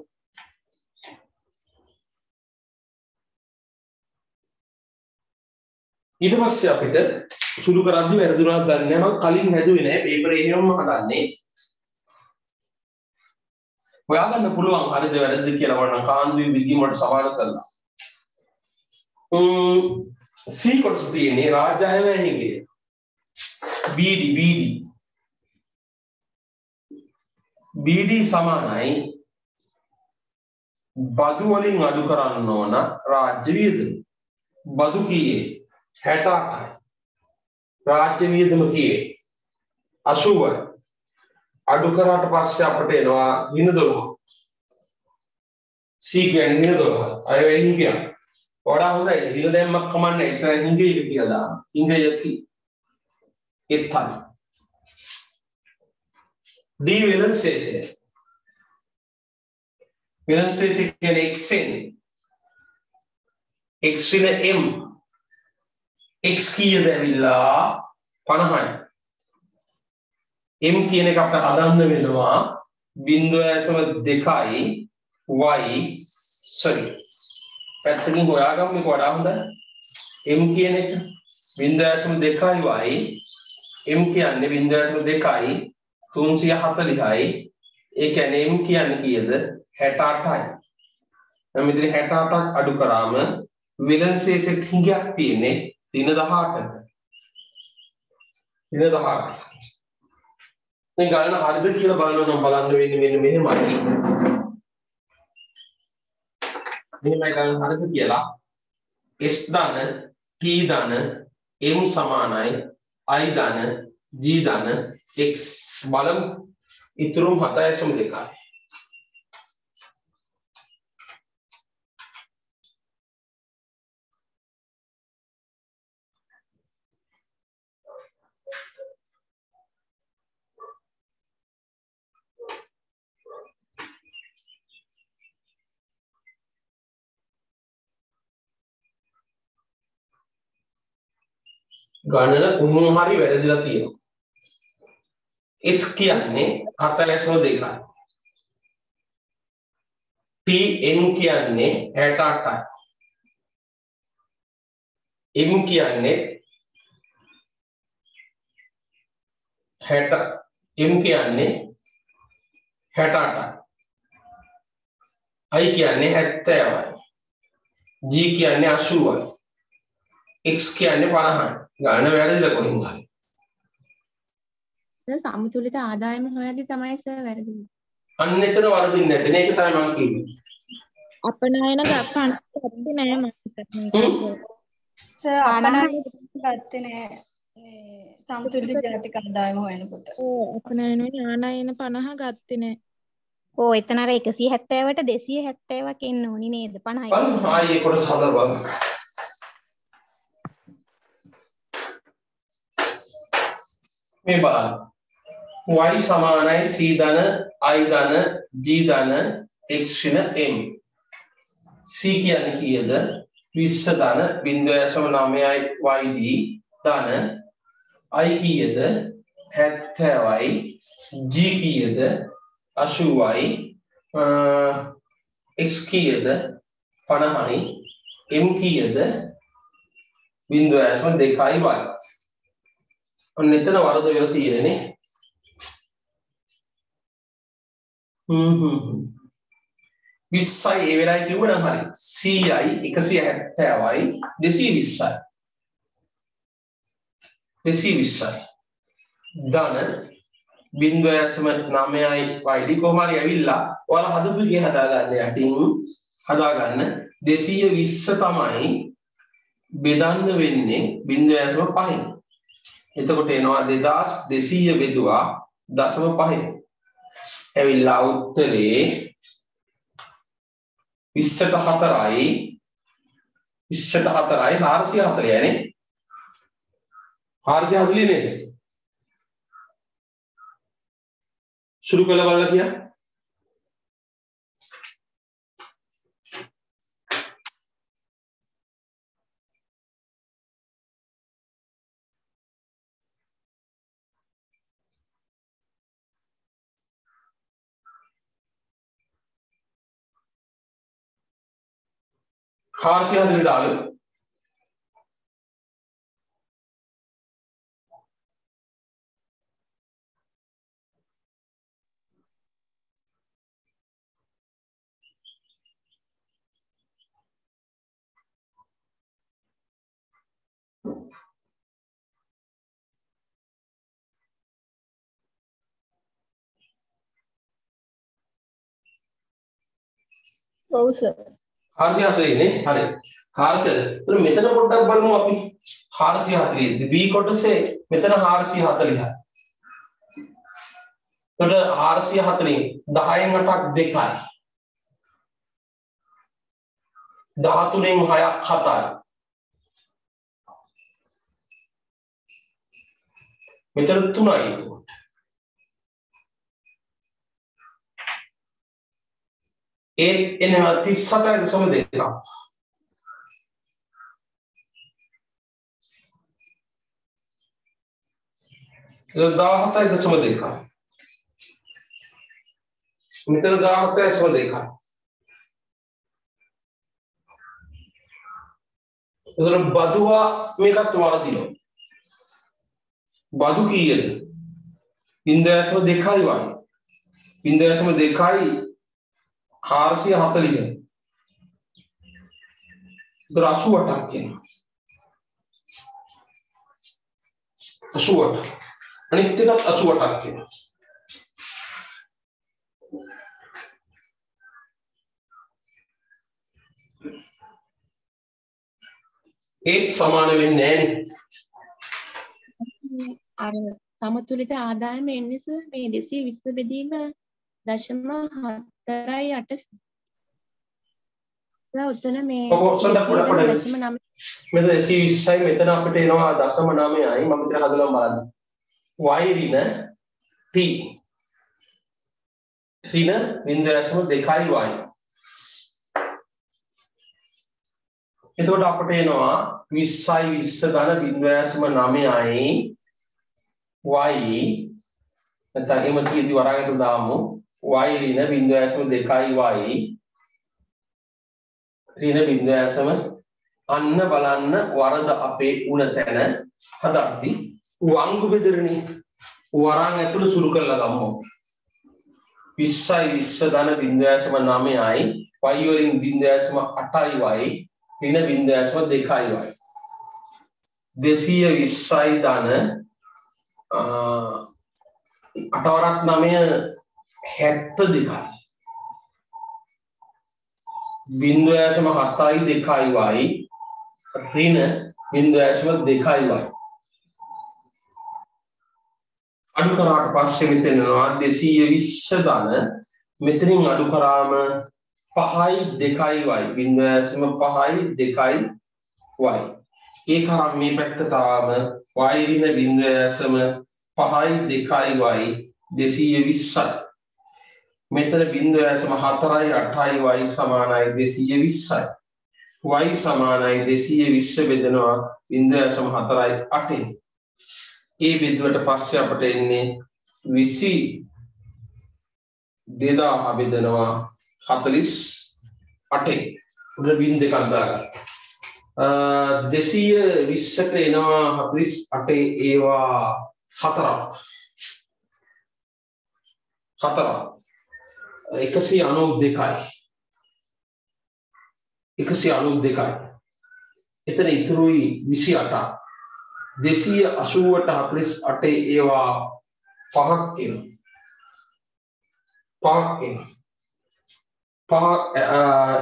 ඊට පස්සේ අපිට සුළු කරද්දි වැරදුනාද දන්නේ නැහැ මම කලින් හැදුවේ නැහැ පේපර් එහෙමම හදන්නේ හොයාගන්න පුළුවන් හරිද වැරදිද කියලා මම කාන්දුවේ විදීමට සමාන කරලා C කොටස තියෙන්නේ රාජ්‍ය අයවැයේගේ BD BD BD සමානයි. බදු වලින් අඩු කරන්න ඕන රාජ්‍ය වියදම. බදු කීයේ? 68යි රාජ්‍ය වියදම කීයේ? 80යි අඩු කරාට පස්සේ අපිට එනවා වින 12 C කියන්නේ වින 12 අය වෙන්නේ කියන්නේ. වඩා හොඳයි. හිල දැම්මක් කමන්නේ ඉස්සරහින් හිඟේ ඉල කියලා දාන්න. හිඟය කි. එත්තල් D වෙලන් ශේෂය වෙලන් ශේෂය කියන්නේ xn x වින m. X කීයද ඇවිල්ලා 50යි m කියන එක අපිට හදන්න වෙනවා. බිංදුව ඇසම දෙකයි. Y sorry. පැත්තකින් හොයාගමු මේක වඩා හොඳයි m කියන එක බිංදුව ඇසම දෙකයි y m කියන්නේ බිංදුව ඇසම දෙකයි 340යි ඒ කියන්නේ m කියන්නේ කීයද? 68යි දැන් මෙතන 68ක් අඩු කරාම විලන්සේසෙත් හිඟයක් තියෙන්නේ ඍණ 18ක ඍණ 18 මේ ගණන හරිද කියලා බලනවා නම් බලන්න වෙන්නේ මෙන්න මෙහෙමයි. මෙහෙමයි ගණන හරිද කියලා S ධන T ධන M සමානයි I ධන G ධන X බලමු. ඉතුරුම 7.2යි. ගණන කුණුම හරි වැරදිලා තියෙනවා. S කියන්නේ 42යි. PM කියන්නේ 68යි. M කියන්නේ 60 M කියන්නේ 68යි. I කියන්නේ 70යි. G කියන්නේ 80යි. X කියන්නේ 50යි. ගණන වැරදිලා කොහෙන් හරි.
සර් සමතුලිත ආදායම හොයද්දි තමයි සර් වැරදුනේ.
අන්න එතන වරදින්නේ නැති නේ ඒක තමයි මම කිව්වේ.
අපනයන ගප්පන්න ගත්තේ නෑ මම.
සර් අපනයන ගත්තේ නෑ මේ සමතුලිත ජාතික ආදායම හොයනකොට.
ඕ අපනයන ආනයන 50 ගත්තේ නෑ
ඕ එතන අර 170ට 270ක් එන්න ඕනි නේද 50යි
බලමු ආයේ කොටස මේ බලන්න. y සමානයි c ධන i ධන g ධන x ඍණ m. c කියන්නේ කීයද? 20 ධන 0.9යි yd ධන i කීයද? 70යි g කීයද? 80යි x කීයද? 50යි m කීයද? 0.2යි y. ඔන්න එතන වරද වෙලා තියෙන්නේ. හ්ම් හ්ම් හ්ම්. 20යි ඒ වෙලාවේ කිව්වනම් හරි. 100යි 170යි 220යි. 220යි. ධන බිංදුවයසම 9යි වයිඩි කොහොම හරි ඇවිල්ලා ඔයාලා හදපු එකේ හදාගන්න යටින් හදාගන්න 220 තමයි බෙදන්න වෙන්නේ බිංදුවයසම 5යි. එතකොට එනවා 2200 බෙදුවා දශම 5. ඇවිල්ලා උත්තරේ 20ට 4යි 20ට 4යි 440යි නේ. 440 නේද? සුළු කළ බලලා කියන්න 卡西亚·
德·达尔，罗森。
440 නේ හරි. 400 එතන මෙතන පොඩ්ඩක් බලමු අපි. 440 B කොටසේ මෙතන 440යි එතකොට 440 10න් 8ක් 2යි 13න් 6ක් 7යි මෙතන 3යි එතකොට ඒ එනවා 37.2 දාහතයි දශම දෙකයි මෙතන දාහතයි දශම දෙකයි එතන බදුවා මේකත් වරදිනවා බදු කීයද? ඉන්දෑසම දෙකයි වයි ඉන්දෑසම දෙකයි හාරසිය හතලිය. එතන අසුවටක් කියනවා. අසුවට. අනිත් එකත් 88ක් කියනවා. ඒත් සමාන වෙන්නේ නැහැ
අර සමතුලිත ආදායම එන්නස මේ 220 බෙදීම දශම 4යි 8 උතන මේ
පොඩ.
දශම 9
මෙතන 120යි මෙතන අපිට එනවා දශම 9යි මම මෙතන හදලා බලන්න. y ඍණ t ඍණ 0.2යි y. එතකොට අපිට එනවා 20යි 20 ගන්න 0.9යි y නැත්නම් එම කීයදී වරාගට දාමු y ඍණ 0.2යි y ඍණ බින්දෑසම අන්න බලන්න වරද අපේ උන තැන හදද්දි වංගු බෙදරනේ වරන් ඇතුළු සුළු කරලා ගමු. 20යි 20 ධන බින්දෑසම 9යි y වලින් බින්දෑසම 8යි y ඍණ බින්දෑසම 2යි y 220යි ධන අටවරක් 9 72යි බින්දුව ඇසම හතයි දෙකයි වයි ඍණ බින්දුව ඇසම දෙකයි වයි අඩු කරාට පස්සේ මෙතන එනවා 220 ධන මෙතනින් අඩු කරාම 5යි 2යි වයි බින්දුව ඇසම 5යි 2යි වයි ඒක හරම් මේ පැත්තට ආවම y ඍණ බින්දුව ඇසම 5යි 2යි වයි 220යි මෙතන බින්දුව ඇසම 4යි 8යි y සමානයි 220යි y සමානයි 220 බෙදනවා බින්දුව ඇසම 4යි 8යි ඒ බිඳුවට පස්සේ අපට එන්නේ 20 2000 බෙදනවා 48යි උඩ බින් දෙකක් දාගන්න. දෙසීය විස්සට එනවා හතරිස් අටේ ඒවා හතරක්. හතරක්. එකසි අනුව දෙකයි. එකසි අනුව දෙකයි. එතන ඉතුරුයි විසි අටා දෙසීය අසුවට හතලිස් අටේ ඒවා පහක් එන. පහක් එන. පහ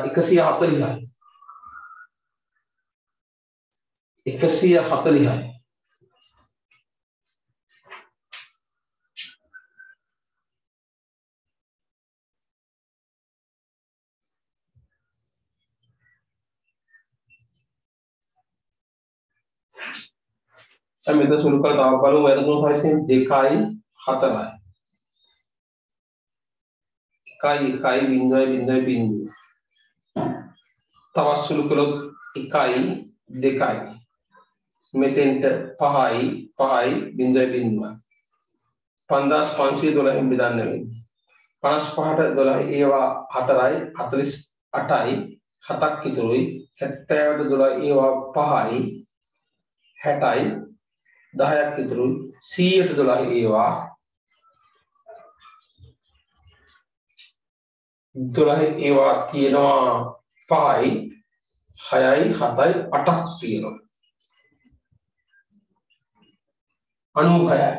එකසිය හතලිහයි. එකසිය හතලිහයි. දැන් මෙතන සුළු කරලා තව බලමු. වැරදුණු පරිස්සෙන් 2යි 4යි 1යි 1යි බිංදුවයි බිංදුවයි බිංදුව තවත් සුළු කළොත් 1යි 2යි මෙතෙන්ට 5යි 5යි බිංදුවයි බිංදුවයි 5512 න් බෙදන්න වෙන්නේ 55ට 12 ඒවා 4යි 48යි 7ක් ඉතුරුයි 70ට 12 ඒවා 5යි 60යි දහයක් ඉතුරුයි සීයට දොළහ ඒවා. දොළහ ඒවා තියෙනවා පහයි හයයි හතයි අටක් තියෙනවා. අනුහයයි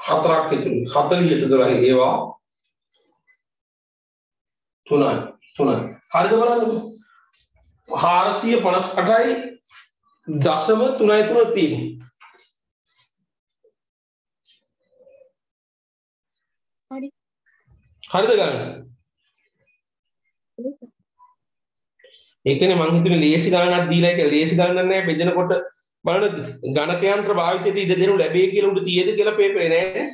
හතරක් ඉතුරු 40ට දොරයි ඒවා තුනයි. තුනයි. හරිද බලන්නකො 458යි දශම 3යි 3 තියෙන්නේ.
හරි.
හරිද ගන්න? ඒකනේ මං හිතුවේ ලේසි ගණනක් දීලා ඒක ලේසි ගණනක් නෑ බෙදනකොට බලන්න ගණක යන්ත්‍ර භාවිතයට ඉඩ දෙනු ලැබේ කියලා උඩ තියෙද කියලා පේපරේ නෑනේ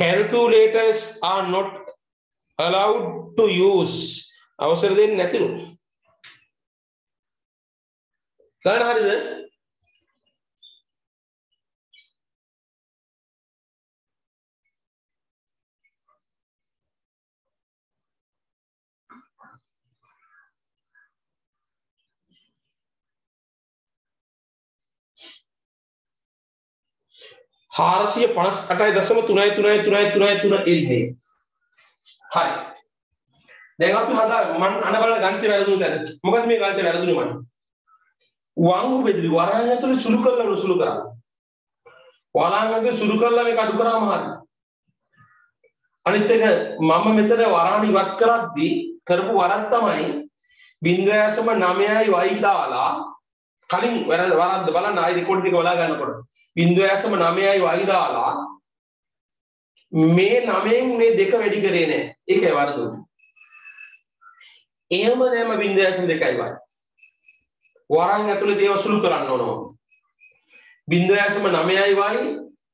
calculators are not allowed to use ಅವಸರದೇನು ನೆತಿರು ಕಾರಣ ಹಾರಿದೆ හාරසිය පනස් අටයි දසම තුනයි තුනයි තුනයි තුනයි තුන එන්නේ. හරි. දැන් අපි හදා මම අන බලන ගණිතය වැරදුණු දැන්. මොකද මේ ගණිතය වැරදුනේ මම වංගු බෙදලි වරහන් ඇතුලේ සුළු කරලා සුළු කරා. වරහන් ඇතුලේ සුළු කරලා මේක අඩු කරාම හරි. අනිත් එක මම මෙතන වරහන් ඉවත් කරද්දී කරපු වරක් තමයි 0.9යි y දාලා කලින් වැරද්ද වරද්ද බලන්න ආයි රෙකෝඩ් එක බලා ගන්නකොට. බින්දුවෑසම නමයයි වයි දාලා මේ නමයෙන් මේ දෙක වැඩි කරේ නෑ. ඒකයි වරදුනේ එහෙම දැම බින්දුවෑසම දෙකයි වයි. වරන් ඇතුලේ දේව සුළු කරන්න ඕන බින්දුවෑසම නමයයි වයි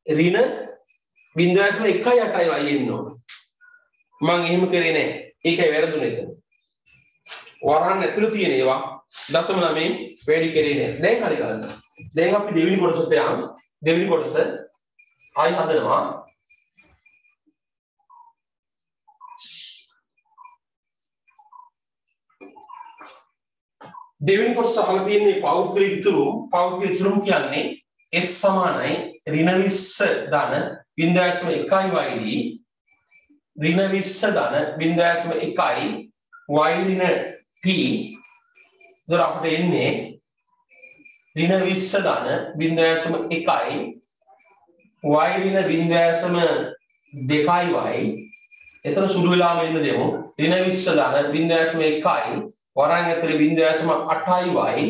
ඍණ බින්දුවෑසම 1.8යි වයි එන්න ඕන. මං එහෙම කරේ නෑ. ඒකයි වැරදුනේ එතන වරන් ඇතුලේ තියෙන ඒවා දශම නමයෙන් වැඩි කරේ නෑ. දැන් හරි ගන්න. දැන් අපි දෙවෙනි කොටසට යමු. දෙවෙනි කොටස ආයි හදනවා. දෙවෙනි කොටස අහලා තියෙන්නේ පෞද්ගලික ඉතුරුම්. පෞද්ගලික ඉතුරුම් කියන්නේ S සමානයි. ඍණ 20 ධන 0.1යි yd ඍණ 20 ධන 0.1යි y ඍණ t. දර අපිට එන්නේ ඍණ 20 ධන 0.1යි y ඍණ 0.2යි එතන සුළු වෙලාම එන්න දෙමු. ඍණ 20 ධන 0.1යි වරන් ඇතුලේ 0.8යි y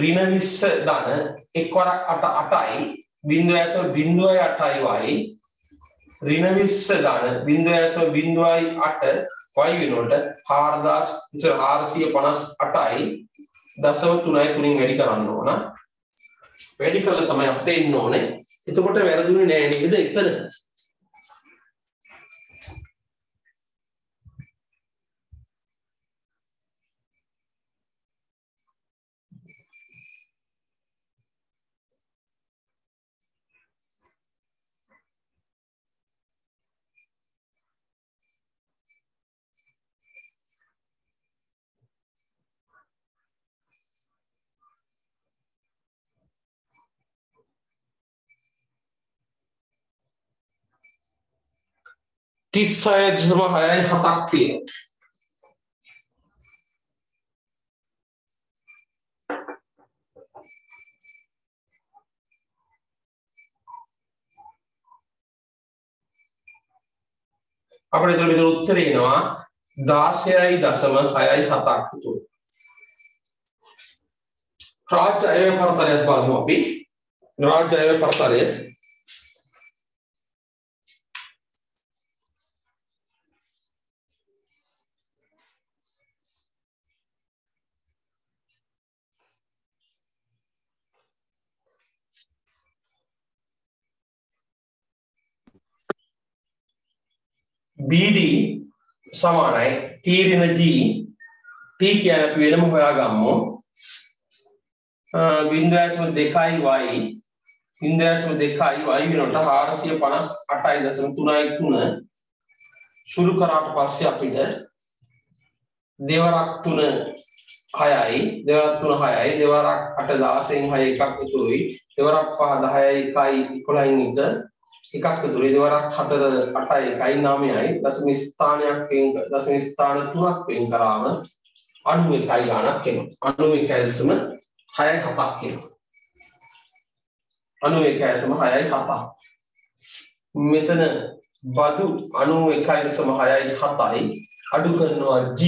ඍණ 20 ධන එක් වරක් 8 8යි 0.08යි y ඍණ 20 ධන 0.08 y වෙනකොට හාර්දස් හාරසිය පනස් අටයි දසම තුනයි තුළින් වැඩි කරන්න ඕන. වැඩි කරලා තමයි අපට එන්න ඕනේ. එතකොට වැරදුනේ නෑනේ එද එතන තිස්සය දශම හයයි හතක් තියෙන අපිට එතන මෙතන උත්තරේ එනවා 16යි දශම 6යි 7ක් තුන රාජ්‍ය අය පරතරයක් බලමු අපි. රාජ්‍ය අය පරතරය. BD සමානයි T ඍණ G T කියන අපි වෙනම හොයාගමු බින්දුවැසම දෙකයි y බින්දුවැසම දෙකයි y වෙනකොට 458.3යි 3 සුළු කරාට පස්සේ අපිට දෙවරක් 3 හයයි. දෙවරක් තුන හයයි. දෙවරක් අට දාසයෙන් හය එකක් ඉතුරුයි. දෙවරක් පහ දහයයි එකයි එකොළයින් එක. එකක් ඉතුරුයි දෙවරක් හතර අටයි එකයි නවයයි දශම ස්ථානයක් වෙන් දශම ස්ථාන තුනක් වෙන් කරාම අනු එකයි ගානක් එනවා. අනු එකයි දශම හයයි හතක් එනවා. අනු එකයි දශම හයයි හතක්. මෙතන බදු අනු එකයි දශම හයයි හතයි. අඩු කරනවා G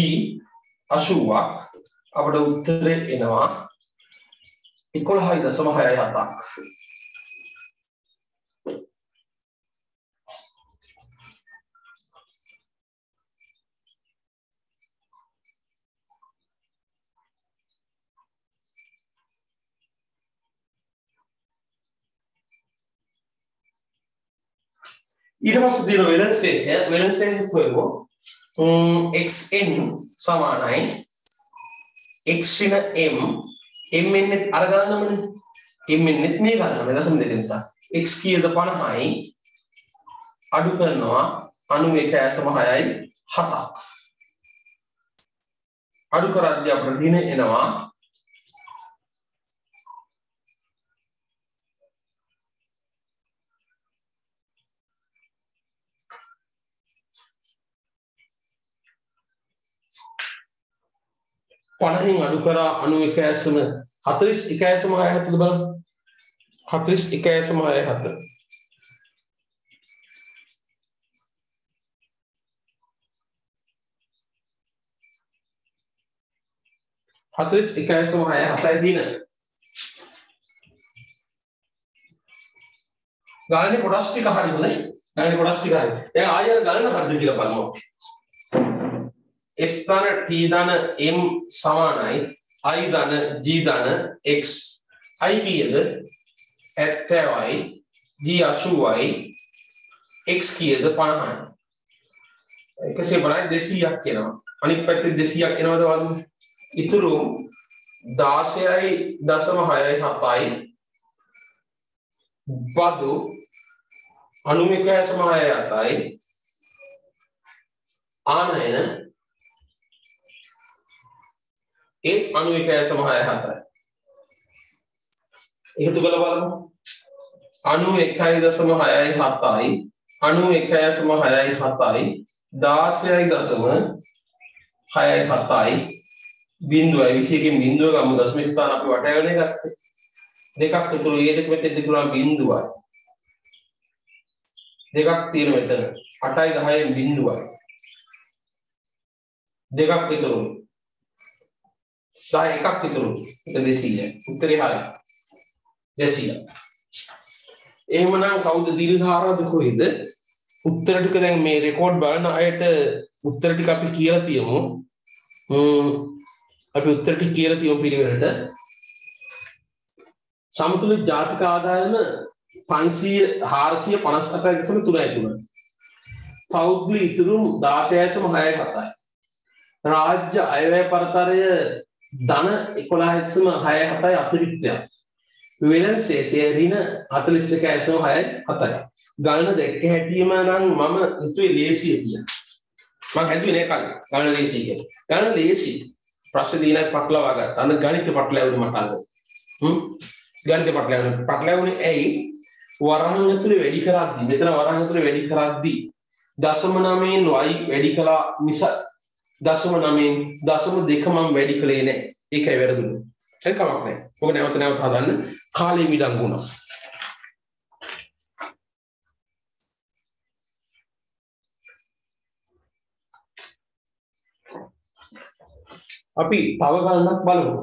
80ක් අපට උත්තරේ එනවා. 11.67ක් ඊට පස්සේ තියෙන වෙනස් ශේෂය වෙනස් ශේෂය හොයමු xn සමානයි. X ඍණ m m එන්නේ අර ගන්නමනේ. M එන්නේ මේ ගන්නම දශම දෙක නිසා. X කීයද 50යි අඩු කරනවා 91.6යි 7ක් අඩු කරද්දී අපිට ඍණ එනවා. පණහින් අඩු කරා අනු එක ඇසම හතරිස් එක ඇසම හය හතද බල හතරිස් එක ඇසම හය හත හතරිස් එක ඇසම හය හතයි දින. ගානේ කොටස් ටික හරිනේ ගානේ කොටස් ටික හරි දැන් ආයෙ ගණන හරිද කියලා බලමු. S ධන T ධන M සමානයි. I ධන G ධන X. I කීයද? 70යි G 80යි X කීයද? 50යි එකසේ බලයි 200ක් එනවා. අනිත් පැත්තේ 200ක් එනවද වගේ? ඉතුරු 16යි දශම 6යි 7යි බදු 91.6යි 7යි ආනයන ඒත් අනු එකය සමහය හතයි එකතු කළ බලමු අනු එකයි දසම හයයි හතයි අනු එකය සම හයයි හතයි. දාසයයි දසම හයයි හතයි. බින්දුවයි විසියකින් බින්දුව ගම. දස්ම ස්ථාන අපි වටයගන ගත්තේ. දෙකක් තුළ ඒදක මෙත දෙකුණා බින්දුවයි දෙකක් තියෙන මෙතන අටයි දහයෙන් බින්දුවයි දෙකක් ඉතුරුයි සහ එකක් ඉතුරු. එක 200 උත්තරේ හරි. 200 එහෙමනම් කවුද දීර්ඝාරද කොහෙද උත්තර ටික දැන් මේ රෙකෝඩ් බලන අයට උත්තර ටික අපි කියලා තියමු. අපි උත්තර ටික කියලා තියමු පිළිවෙලට. සමතුලිත ජාතික ආදායම 500 458.3යි තුන. පෞද්ගලික ඉතුරු 16.6යි 7යි රාජ්‍ය අයවැය පරතරය ධන 11.6 7යි අතිරික්තයක්. වෙනස් ශේෂය ඍණ 41.6යි 7යි ගණන දැක්ක හැටිම නම් මම හිතුවේ ලේසිය කියලා. මම හිතුවේ නෑ කලින් ගණන ලේසිය කියලා. ගණන ලේසි ප්‍රශ්න දීලා පටලවා ගත්තා. අන්න ගණිත පටලැවුනේ මට අද. හ්ම්? ගණිත පටලැවුනේ පටලැවුනේ ඇයි? වරහන් ඇතුලේ වැඩි කරද්දි. මෙතන වරහන් ඇතුලේ වැඩි කරද්දි. දශම නමයෙන් y වැඩි කළා මිස දශම නමෙන් දශම දෙක මම වැඩි කළේ නෑ. ඒකයි වැරදුනේ. ඒ කමක් නෑ. ඔක නැවත නැවත හදන්න කාලේ මිඩංගු වුණා. අපි තව ගණනක් බලමු.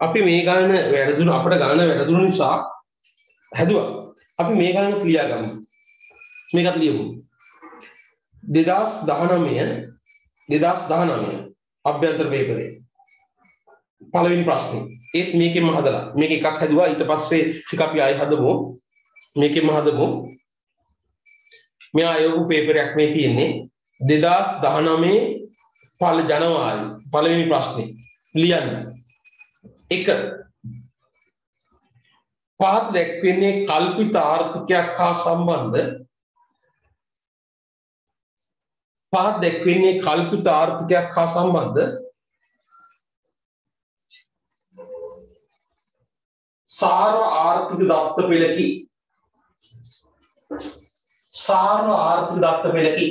අපි මේ ගණන වැරදුන අපිට ගණන වැරදුන නිසා හැදුවා. අපි මේ ගණන ක්‍රියා ගමු. මේකත් ලියමු. 2019 2019 අභ්‍යන්තර පේපරේ පළවෙනි ප්‍රශ්නේ. ඒත් මේකෙන්ම හදලා. මේක එකක් හැදුවා ඊට පස්සේ ටික අපි ආයෙ හදමු. මේකෙන්ම හදමු. මෙයා අයෝගු පේපරයක් මේ තියෙන්නේ 2019 පළ ජනවාරි පළවෙනි ප්‍රශ්නේ ලියන්න. එක. පහත දැක්වෙන්නේ කල්පිත ආර්ථිකයක් හා සම්බන්ධ. පහත දැක්වෙන්නේ කල්පිත ආර්ථිකයක් හා සම්බන්ධ. සාර්ව ආර්ථික දත්ත පෙළකි. සාර්ව ආර්ථික දත්ත පෙළකි.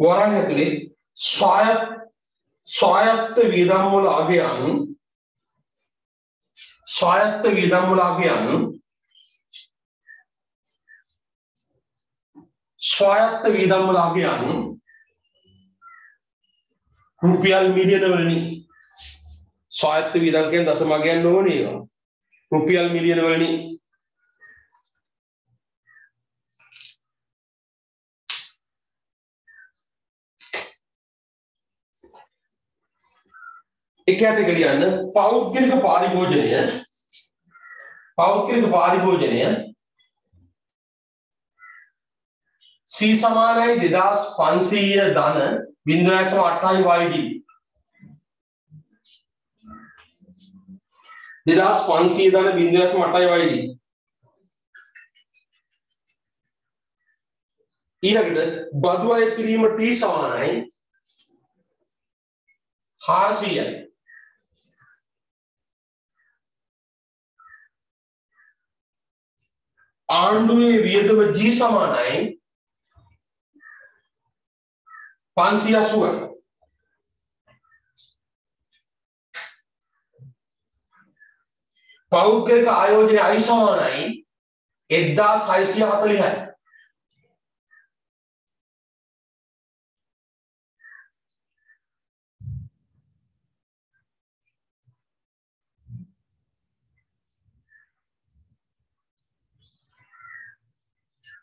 වරන් ඇතුලේ ස්වායත් ස්වායත්ත වියදම් වල අගයන් ස්වායත්ත වියදම් වල අගයන් ස්වායත්ත වියදම් වල අගයන් රුපියල් මිලියන වලින්. ස්වායත්ත වියදම් කියන දශම අගයන් නොවනේ ඒවා. රුපියල් මිලියන වලින්. එකයට එක ලියන්න පෞද්ගලික පාරිභෝජනය. පෞද්ගලික පාරිභෝජනය. සී සමානයි දෙදස් පන්සීය ධන බින්දුවසම අට්ටයි වයිඩි. දෙදස් පන්සී ධන බින්දුවසම අටයි වයිඩි. ඊළඟට බදු අය කිරීම ටී සමානයි. හාරසීයයි. ආණ්ඩුවේ වියදම G සමානයි 580යි. පෞද්ගලික ආයෝජනයේ I සමානයි 1640යි.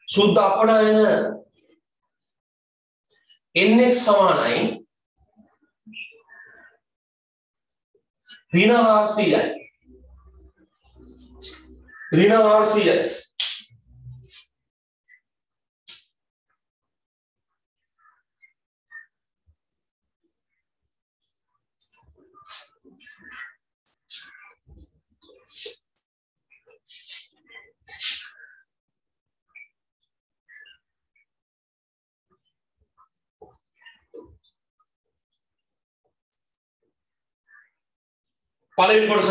සුද්ධ අපනයන එන්නෙක් සමානයි. ඍණ 400යි ඍණ 400යි පළවෙනි කොටස.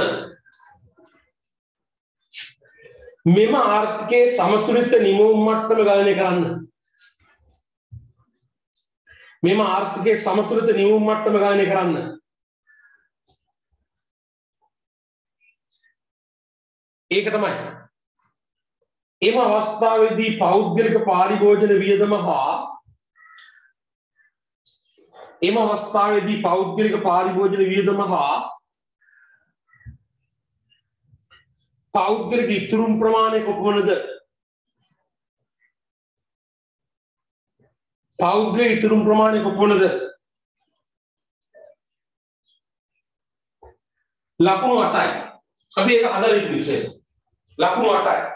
මෙම ආර්ථිකයේ සමතුලිත නිමවුම් මට්ටම ගණනය කරන්න. මෙම ආර්ථිකයේ සමතුලිත නිමවුම් මට්ටම ගණනය කරන්න. ඒක තමයි. එම අවස්ථාවේදී පෞද්ගලික පාරිභෝජන වියදම හා එම අවස්ථාවේදී පෞද්ගලික පාරිභෝජන වියදම හා පෞද්ගලික ඉතුරුම් ප්‍රමාණය කොපමණද පෞද්ගලික ඉතුරුම් ප්‍රමාණය කොපමණද ලකුණු 8යි අපි ඒක හදලා ඉන්න විශේෂ. ලකුණු 8යි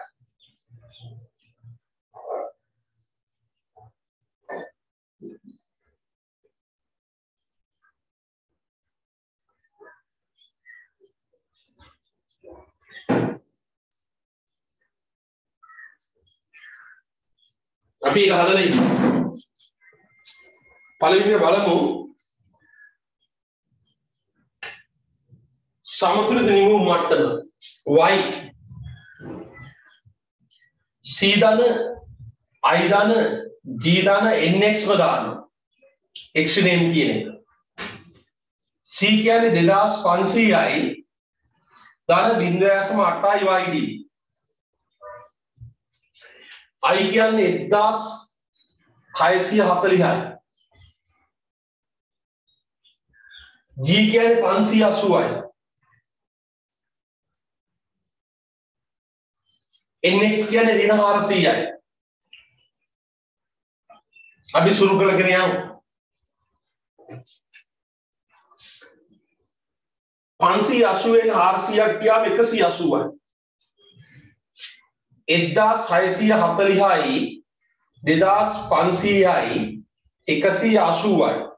අපි ඒක හදලා ඉමු. පළවෙනිව බලමු. සමතුලිත නිමවුම් මට්ටම. Y. C ධන i ධන g ධන nx ව දාන්න x name කියන එක. C කියන්නේ 2500යි. ධන 0.8යි yd i කියන්නේ 1640යි g කියන්නේ 580යි nx කියන්නේ ඍණ 400යි අපි සුරු කරගෙන යමු. 580න් 400ක් ගියාම 180යි 1640යි 2500යි 180යි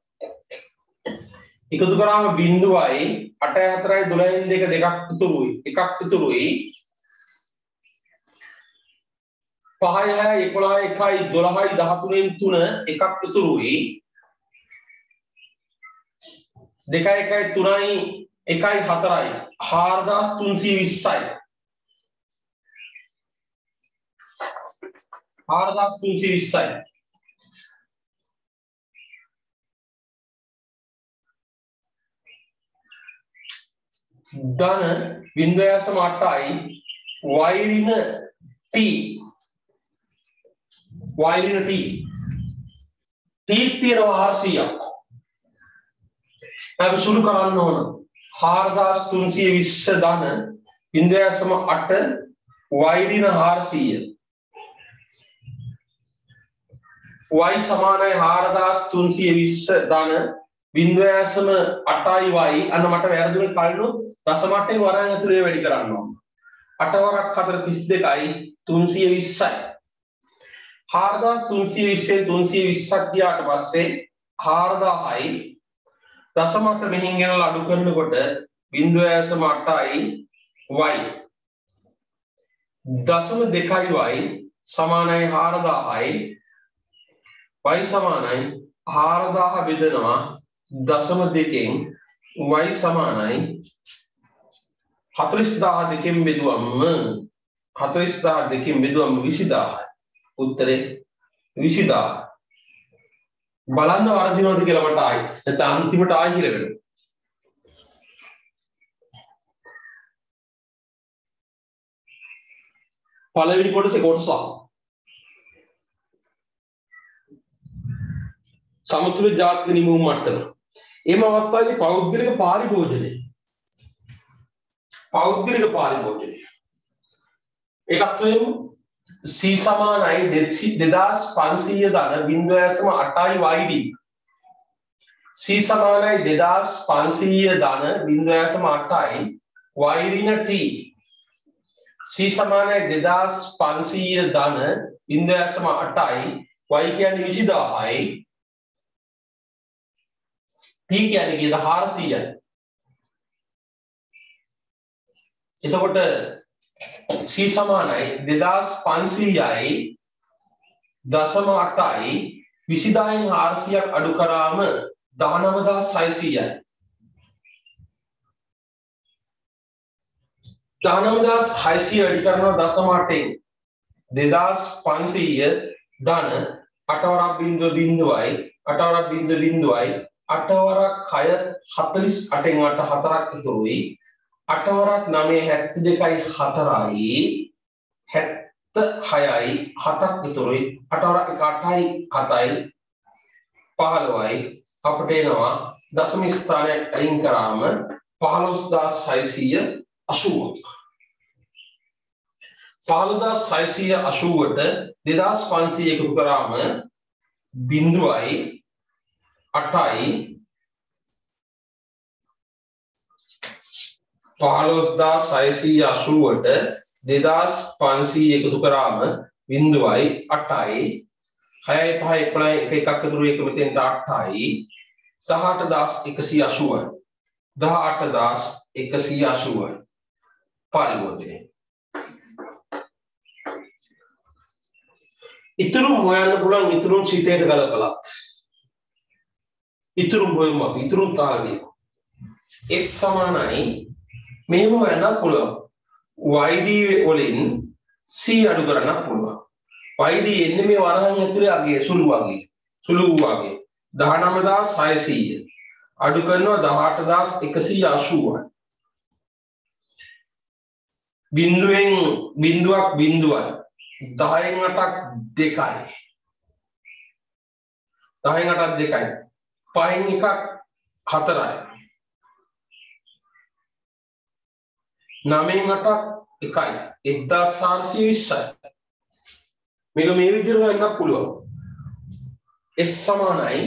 එකතු කරාම බිඳුවයි 8 4යි 12න් දෙක දෙකක් ඉතුරුයි එකක් ඉතුරුයි 5යි 6යි 11යි 1යි 12යි 13න් 3 එකක් ඉතුරුයි 2යි 1යි 3යි 1යි 4යි 4320යි 4320යි ධන බින්දයසම 8යි වෛරින t වෛරින t t තියෙනවා 400ක් අපි සුළු කරන්න ඕන. 4320 ධන බින්දයසම 8 වෛරින 400 y සමානයි 4320 ධන බින්දයසම 8යි y අන්න මට වැරදුනේ කලිනු දශම 8න් වරන් ඇතුලේ වැඩි කරන්න ඕන. 8 වරක් 4 32යි 320යි 4320 320ක් ගියාට පස්සේ 4000යි දශම 8 මෙහින් ගෙනලා අඩු කරනකොට බින්දයසම 8යි y දශම 2යි y සමානයි 4000යි y සමානයි 4000 බෙදනවා දශම දෙකෙන් y සමානයි 40000 දෙකෙන් බෙදුවම 40000 දෙකෙන් බෙදුවම 20000යි උත්තරේ 20000 බලන්න වරදිනවද කියලා මට ආයි. නැත්නම් අන්තිමට ආයි කියලා වෙනවා. පළවෙනි කොටසේ කොටසක්. සමතුල ජාතික නිමවුම් මට්ටම. එම අවස්ථාවේ පෞද්ගලික පාරිභෝජනය. පෞද්ගලික පාරිභෝජනය. එකක් වෙමු C සමානයි 2500 ධන බිංදුවයසම 8යි YD. C සමානයි 2500 ධන බිංදුවයසම 8යි y ඍණ t. C සමානයි 2500 ධන බිංදුවයසම 8යි y කියන්නේ 20000යි P කියන්නේ කීයද 400යි. එතකොට C සමානයි. 2500යි දශම 8යි 20000න් 400ක් අඩු කරාම 19600යි. 19600 අඩු කරනවා දශම 8න් 2500 ධන 8 වරක් බිංදුව බිංදුවයි 8 වරක් බිංදුව බිංදුවයි අටවරක් හය හතලිස් අටෙන් අට හතරක් ඉතුරුයි. අටවරක් නමේ හැත්ති දෙකයි හතරයි. හැත්ත හයයි හතක් ඉතුරුයි. අටවරක් එක අටයි හතයි. පහළොවයි. අපට එනවා දශම ස්ථානයක් අයින් කරාම පහළොස්දාස් හයිසීය අසුවක් පහළදා සයිසීය අසුවට දෙදස් පන්සී එකතු කරාම බින්දුවයි අටයි පහළොද්දා සයිසී අසුවට දෙදස් පන්සී එකතු කරාම බින්දුවයි අටයි. හයයි පහ එකොළයි එක එකක් තුරු එක මෙතෙන්ට අටයි. දහට දස් එකසී අසුවයි දහ අට දස් එකසී අසුවයි පරිබෝධය ඉතුරු හොයන්න පුළුවන් ඉතුරුන් සිතයට ගලපලත්. ඉතුරුම් හොයමු අපි ඉතුරුම් තාලනය S සමානයි. මෙහෙම වෙන්නත් පුළුවන්. YD වලින් C අඩු කරන්නත් පුළුවන්. YD එන්නේ මේ වරහන් ඇතුලේ අගේ සුළු වගේ සුළු වගේ 19600 අඩු කරනවා 18180යි බිඳුවෙන් බිඳුවක් බිඳුවයි. 10න් 8ක් දෙකයි. 10න් 8ක් දෙකයි. 5න් එකක් හතරයි. 9න් 8ක් එකයි. 1420යි මේක මේ විදිහට හොයන්නත් පුළුවන්. S සමානයි.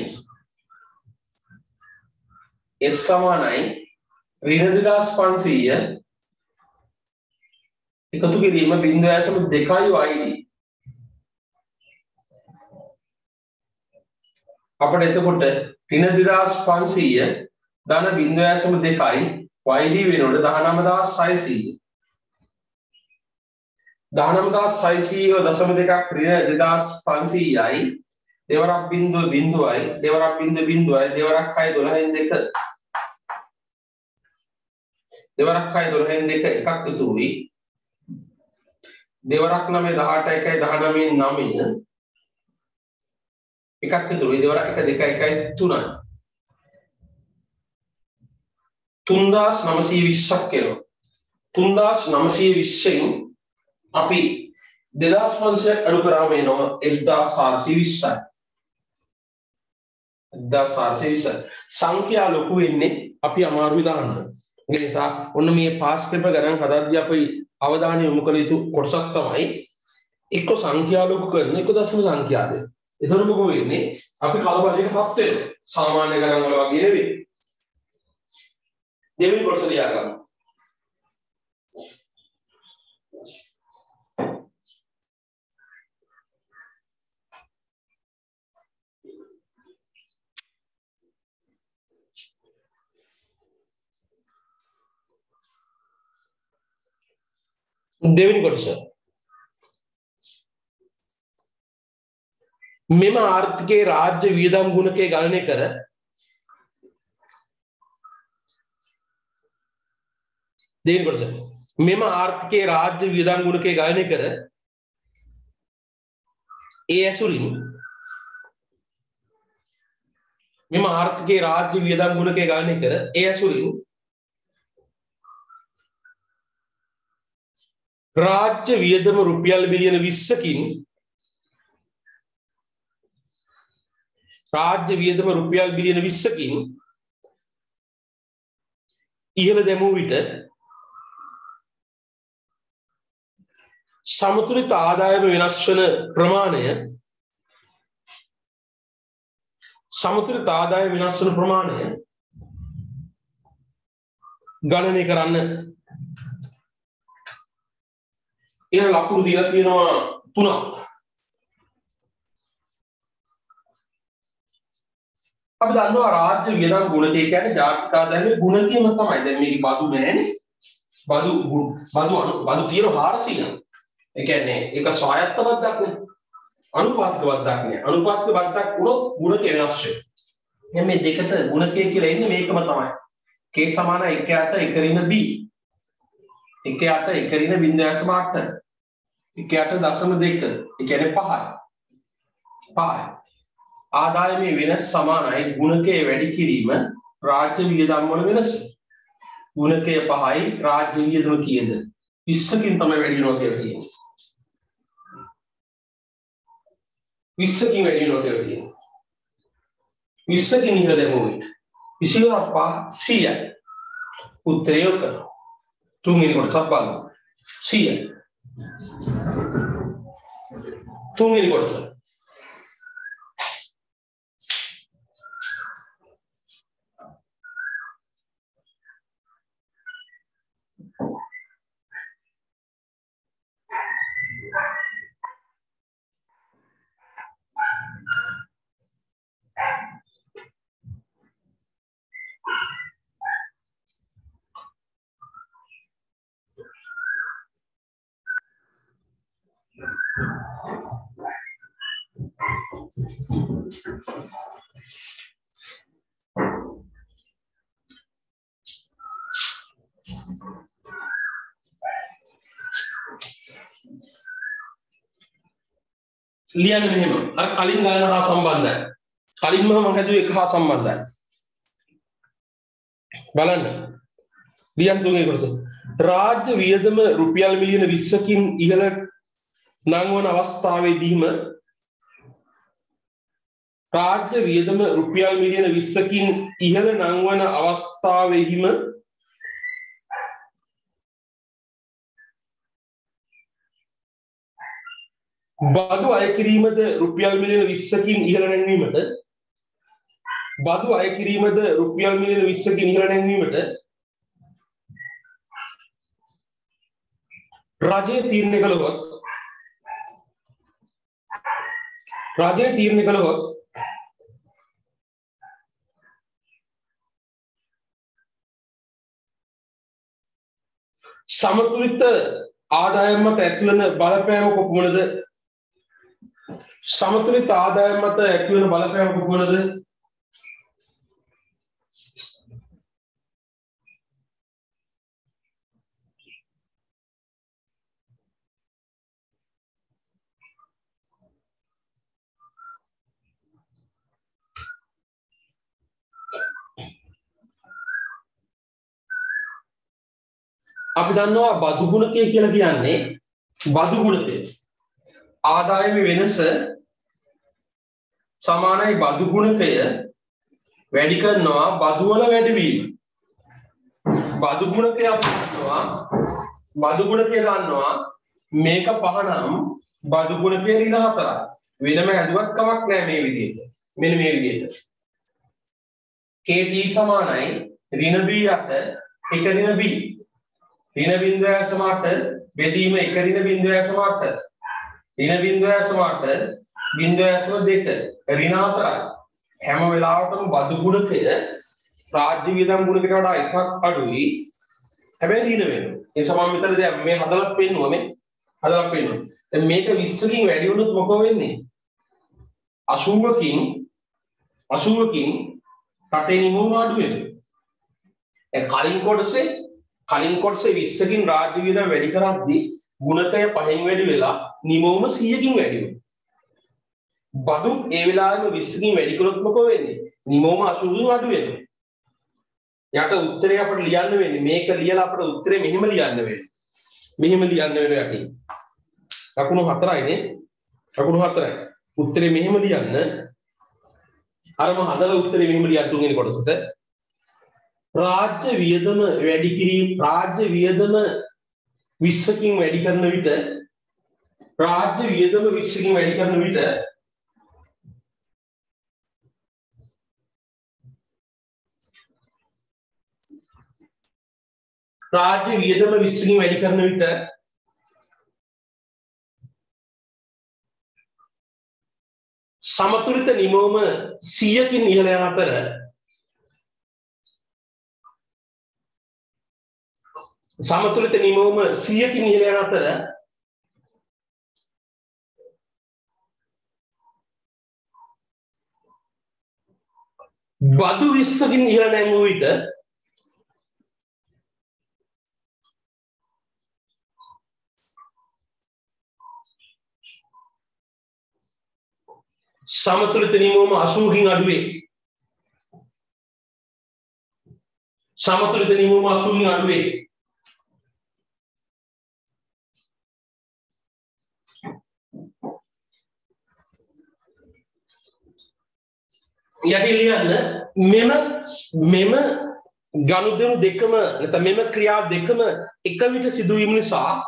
S සමානයි. ඍණ 2500 එකතු කිරීම බිඳුව ඇසම දෙකයි YD අපට එතකොට ඍණ 2500 ධන බිඳුව ඇසම දෙකයි YD වෙනකොට 19600 19600 දශම දෙකක් ඍණ 2500යි දෙවරක් බිඳුව බිඳුවයි දෙවරක් බිඳුව බිඳුවයි දෙවරක් 6 12න් දෙක. දෙවරක් 6 12න් දෙක එකක් ඉතුරුයි දෙවරක් 9 18 1යි 19 9 එකක් ඉතුරුයි දෙවරක් 1 2 1යි 3යි 3920ක් එනවා 3920න් අපි 2500ක් අඩු කරාම එනවා 1420යි 1420 සංඛ්‍යා ලොකු වෙන්නේ අපි අමාරුයි දාන්න ඒ නිසා ඔන්න මේ පාස් කරප ගණන් හදද්දී අපි අවධානය යොමු කළ යුතු කොටසක් තමයි එක්ක සංඛ්‍යා ලොකු කරන එක දශම සංඛ්‍යාද එතන මොකෝ වෙන්නේ? අපි කලබලයකටපත් වෙනවා. සාමාන්‍ය ගණන් වල වගේ නෙවෙයි. දෙවෙනි කොටස ලියා ගන්න දෙවෙනි කොටස. මෙම ආර්ථිකයේ රාජ්‍ය වියදම් ගුණකය ගණනය කර දෙවෙනි කොටස. මෙම ආර්ථිකයේ රාජ්‍ය වියදම් ගුණකය ගණනය කර ඒ ඇසුරින් මෙම ආර්ථිකයේ රාජ්‍ය වියදම් ගුණකය ගණනය කර ඒ ඇසුරින් රාජ්‍ය වියදම රුපියල් බිලියන 20කින් රාජ්‍ය වියදම රුපියල් බිලියන 20කින් ඉහළ දැමූ විට සමතුලිත ආදායම වෙනස් වන ප්‍රමාණය සමතුලිත ආදායම වෙනස් වන ප්‍රමාණය ගණනය කරන්න එන ලකුණු දීලා තියෙනවා තුනක්. අපි දන්නවා රාජ්‍ය වියදම් ගුණකය කියන්නේ ජාතික ආදායමේ ගුණකයම තමයි. දැන් මේක බදු නෑනේ. බදු බදු අනු බදු තියෙන 400ක්. ඒ කියන්නේ ඒක ස්වායත්ත බද්දක් නේ. අනුපාතික බද්දක් නේ. අනුපාතික බද්දක් වුණොත් ගුණකය වෙනස් වෙනවා. දැන් මේ දෙකට ගුණකය කියලා ඉන්නේ මේකම තමයි. k සමාන 1 8 1 ඍණ b. 1 8 1 ඍණ 0.8 එකයට දශම දෙක එකැන පහයි පහයි ආදායමේ වෙනස් සමානයි. ගුණකය වැඩි කිරීම රාජ්‍ය වියදම් වල වෙනස. ගුණකය පහයි රාජ්‍ය වියදම කීයද? 20කින් තමයි වැඩි වෙනවා කියලා තියෙන්නේ. 20කින් වැඩි වෙනවා කියලා තියෙන්නේ. 20කින් ඉහළ දැමුව විට 25 100යි උත්තරය ඔක. තුන්වෙනි කොටසක් බලමු 100යි තුන්වෙනි කොටස. ලියන්න මෙහෙම. අර කලින් ගණන හා සම්බන්ධයි. කලින්ම මම හැදුවේ එක හා සම්බන්ධයි. බලන්න. ලියන්න තුන්වෙනි කොටස රාජ්‍ය වියදම රුපියල් මිලියන 20කින් ඉහළ නංවන අවස්ථාවේදීම රාජ්‍ය වියදම රුපියල් මිලියන 20කින් ඉහළ නංවන අවස්ථාවෙහිම බදු අය කිරීමද රුපියල් මිලියන 20කින් ඉහළ නැංවීමට බදු අය කිරීමද රුපියල් මිලියන 20කින් ඉහළ නැංවීමට රජය තීරණය කළහොත් රජය තීරණය කළහොත් සමතුලිත ආදායම් මත ඇතිවන බලපෑම කොපමණද? සමතුලිත ආදායම් මත ඇතිවන බලපෑම කොපමණද? අපි දන්නවා බදු ගුණකය කියලා කියන්නේ බදු ගුණකය. ආදායම වෙනස සමානයි බදු ගුණකය වැඩි කරනවා බදු වල වැඩිවීම. බදු ගුණකය අපි දන්නවා බදු ගුණකය දන්නවා මේක පහනම් බදු ගුණකය ඍණ හතරයි වෙනම හැදුවත් කමක් නැහැ මේ විදිහට. මෙන්න මේ විදිහට. Kt සමානයි ඍණ b යට එක ඍණ b. ඍණ බිඳුව සමාට බෙදීම එක ඍණ බිඳුව සමාට ඍණ බිඳුව සමාට බිඳුව සම දෙක. ඍණ හතරයි හැම වෙලාවටම බදු ගුණකය රාජ්‍ය වියදම් ගුණකට වඩා එකක් අඩුයි. හැබැයි ඍණ වෙනවා. ඒ සමම මෙතන දැන් මේ හදලා පෙන්නුවා මේ. හදලා පෙන්නුවා. දැන් මේක 20කින් වැඩි වුණොත් මොකෝ වෙන්නේ? 80කින් 80කින් රටේ නිමවුම අඩු වෙනවා ඒ කලින් කොටසේ කලින් කොටසේ 20කින් රාජ්‍ය වියදම් වැඩි කරද්දී ගුණකය පහෙන් වැඩි වෙලා නිමවුම 100කින් වැඩි වෙනවා. බදු ඒ වෙලාවෙම 20කින් වැඩි කළොත් මොකෝ වෙන්නේ? නිමවුම 80කින් අඩු වෙනවා. යට උත්තරේ අපිට ලියන්න වෙන්නේ මේක ලියලා අපිට උත්තරේ මෙහෙම ලියන්න වෙන්නේ. මෙහෙම ලියන්න වෙනවා යටින්. ලකුණු හතරයිනේ. ලකුණු හතරයි. උත්තරේ මෙහෙම ලියන්න. අරම හදලා උත්තරේ මෙහෙම ලියන්න තුන්වෙනි කොටසට. රාජ්‍ය වියදම වැඩි කිරීම රාජ්‍ය වියදම 20කින් වැඩි කරන විට රාජ්‍ය වියදම 20කින් වැඩි කරන විට රාජ්‍ය වියදම 20කින් වැඩි කරන විට සමතුලිත නිමවම 100කින් ඉහළ යන අතර සමතුලිත නිමවම 100කින් ඉහළ යන අතර බදු 20කින් ඉහළ නැංවූ විට සමතුලිත නිමවම 80කින් අඩු වේ. සමතුලිත නිමවම 80කින් අඩු වේ. යටි ලියන්න මෙම මෙම ගනුදෙනු දෙකම නැත්නම් මෙම ක්‍රියා දෙකම එක විට සිදුවීම නිසා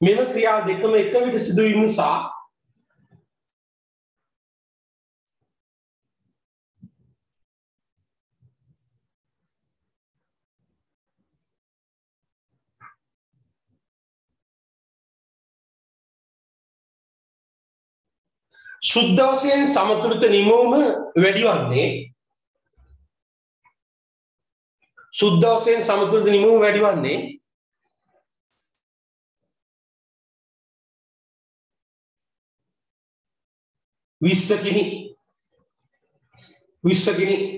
මෙම ක්‍රියා දෙකම එක විට සිදුවීම නිසා සුද්ධ වශයෙන් සමතුලිත නිමවුම වැඩි වන්නේ සුද්ධ වශයෙන් සමතුලිත නිමවුම වැඩි වන්නේ විස්සකිනි විස්සකිනි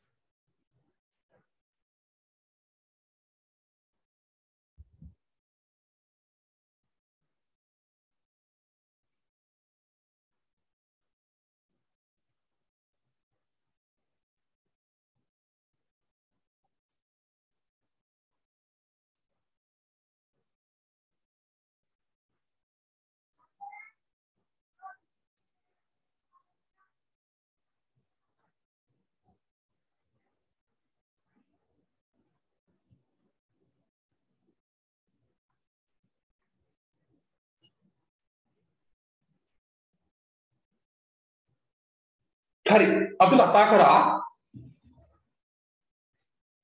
හරි. අපි කතා කරා.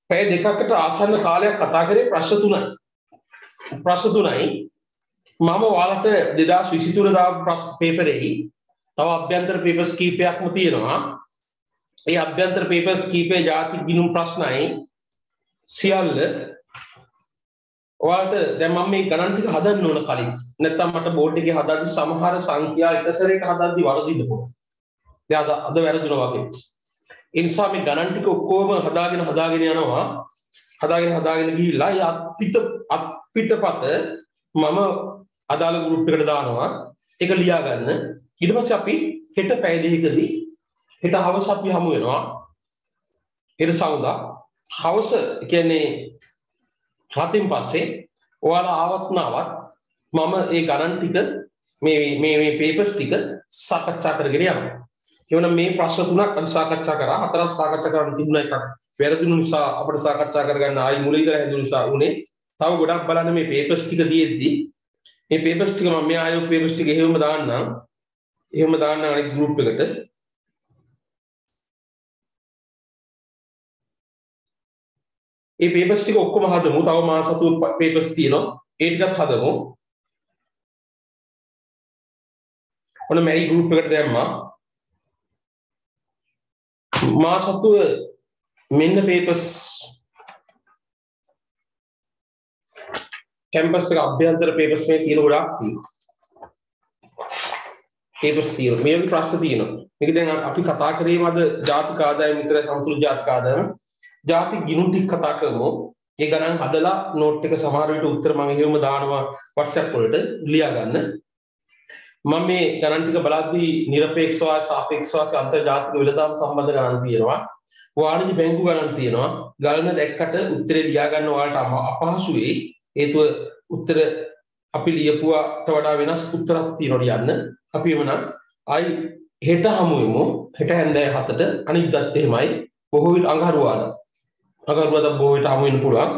පැය දෙකකට ආසන්න කාලයක් කතා කරේ ප්‍රශ්න තුනයි. ප්‍රශ්න තුනයි. මම ඔයාලට 2023 දා ප්‍රශ්න පේපරෙහි තව අභ්‍යන්තර පේපර්ස් කීපයක්ම තියෙනවා. ඒ අභ්‍යන්තර පේපර්ස් කීපේ ಜಾති ගිනුම් ප්‍රශ්නයි. සියල්ල. ඔයාලට දැන් මම මේ ගණන් ටික හදන්න ඕන කලින්. නැත්නම් මට බෝඩ් එකේ හදද්දි සමහර සංඛ්‍යා එක සැරේට හදද්දි වරදින්න පුළුවන්. දැන් අද අද වැරදුනා වගේ. ඒ නිසා මේ ගණන් ටික ඔක්කොම හදාගෙන හදාගෙන යනවා. හදාගෙන හදාගෙන ගිහිල්ලා ඒ අත්පිට අත්පිටපත මම අදාළ ගෲප් එකට දානවා. ඒක ලියා ගන්න ඊට පස්සේ අපි හෙට පැය දෙකකදී හෙට හවස අපි හමු වෙනවා. හෙට සවුදා. හවස කියන්නේ හතින් පස්සේ ඔයාලා ආවත් නාවත් මම ඒ ගණන් ටික මේ මේ මේ පේපර්ස් ටික සාකච්ඡා කරගෙන යනවා. එවනම් මේ ප්‍රශ්න තුනක් අද සාකච්ඡා කරා හතරක් සාකච්ඡා කරන්න තිබුණ එකක් වැරදුණු නිසා අපිට සාකච්ඡා කරගන්න ආයි මුල ඉඳලා හැදුණු නිසා උනේ තව ගොඩක් බලන්න මේ පේපර්ස් ටික තියෙද්දි. මේ පේපර්ස් ටික මම මේ ආයෝ පේපර්ස් ටික එහෙම දාන්නම්. එහෙම දාන්න අනිත් ගෲප් එකට. ඒ පේපර්ස් ටික ඔක්කොම හදමු. තව මාස හතුව පේපර්ස් තියෙනවා. ඒ ටිකත් හදමු. ඔන්න මේ ගෲප් එකට දැම්මා. මා සතුව මෙන්න පේපස් කැම්පස් එක අභ්‍යන්තර පේපස් මේ තියෙන ගොඩක් තියෙනවා. පේපස් තියෙනවා. මේ වගේ ප්‍රශ්න තියෙනවා. මේක දැන් අපි කතා කරේ මද ජාතික ආදායම විතර සමතුලිත ජාතික ආදායම. ජාතික ගිණුම් ටික කතා කරමු. ඒ ගණන් හදලා නෝට් එක සමහර විට උත්තර මම එහෙම දානවා WhatsApp වලට ලියා ගන්න මම මේ ගණන්ටික බලද්දී නිරපේක්ෂවා සාපේක්ෂවා අන්තර්ජාතික වෙළදාම් සම්බන්ධ ගණන් තියෙනවා. වාණිජ බැංකු ගණන් තියෙනවා. ගණන දැක්කට උත්තරේ ලියා ගන්න ඔයාලට අපහසු වෙයි. හේතුව උත්තර අපි ලියපුවාට වඩා වෙනස් උත්තරක් තියෙනවා ලියන්න. අපි එමනම් ආයි හෙට හමු වෙමු. හෙට හැන්දෑ 7ට අනිද්දාත් එහෙමයි. බොහෝ විට අඟහරුවාදා? අඟහරුවාදා බොහෝ විට හමු වෙන්න පුළුවන්.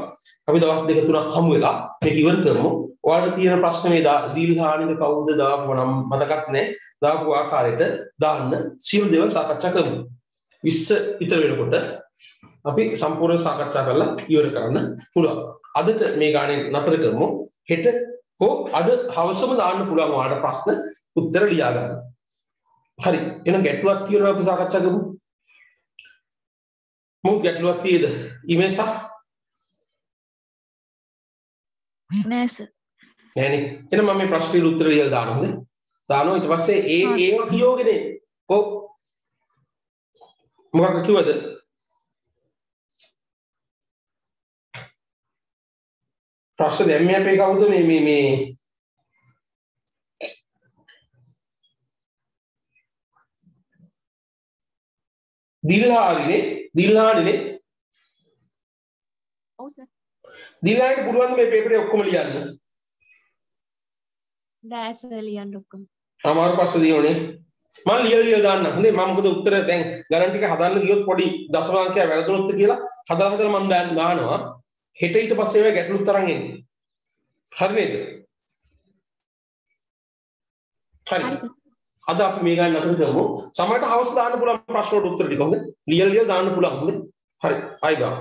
අපි දවස් දෙක තුනක් හමු වෙලා මේක ඉවර කරමු. ඔයාලට තියෙන ප්‍රශ්න මේ දීර්ඝානික කවුද දාපුව නම් මතකත් නැහැ දාපු ආකාරයට දාන්න සියලු දේවල් සාකච්ඡා කරමු. 20 විතර වෙනකොට අපි සම්පූර්ණ සාකච්ඡා කරලා ඉවර කරන්න පුළුවන්. අදට මේ ගානේ නතර කරමු. හෙට හෝ අද හවසම දාන්න පුළුවන් ඔයාලට ප්‍රශ්න උත්තර ලියා ගන්න. හරි. එහෙනම් ගැටලුවක් තියෙනවා අපි සාකච්ඡා කරමු. මොකක් ගැටලුවක් තියෙද? ඉමේසා
නෑ සර්.
නෑනේ එහෙනම් මම මේ ප්‍රශ්නෙට උත්තර ලියලා දානවා හොඳ දානවා. ඊට පස්සේ ඒ ඒව කියෝගෙන ඔව් මොකක්ද කිව්වද? ප්‍රශ්න දැම්මේ අපේ කවුද මේ මේ මේ දිල්හාරිනේ? දිල්හාරිනේ?
ඔව් සර්
දිල්හාරිට පුළුවන් මේ පේපරේ ඔක්කොම ලියන්න
සර් ලියන්න ඔක්කොම
අමාරු ප්‍රශ්න දිනුනේ. මම ලියලා ලියලා දාන්න. හොඳේ මම මොකද උත්තර දැන් ගණන් ටික හදන්න ගියොත් පොඩි දශම අංකයක් වැරදුනොත් කියලා හදලා හදලා මම දැන් දානවා හෙට ඊට පස්සේ ඒවා ගැටලුත් තරම් එන්නේ. හරි නේද? හරි. අද අපි මේ ගන්න අතර කරමු. සමහරට හවස් දාන්න පුළුවන් ප්‍රශ්න වලට උත්තර ටික හොඳ. ලියලා ලියලා දාන්න පුළුවන් හොඳ. හරි ආයි ගා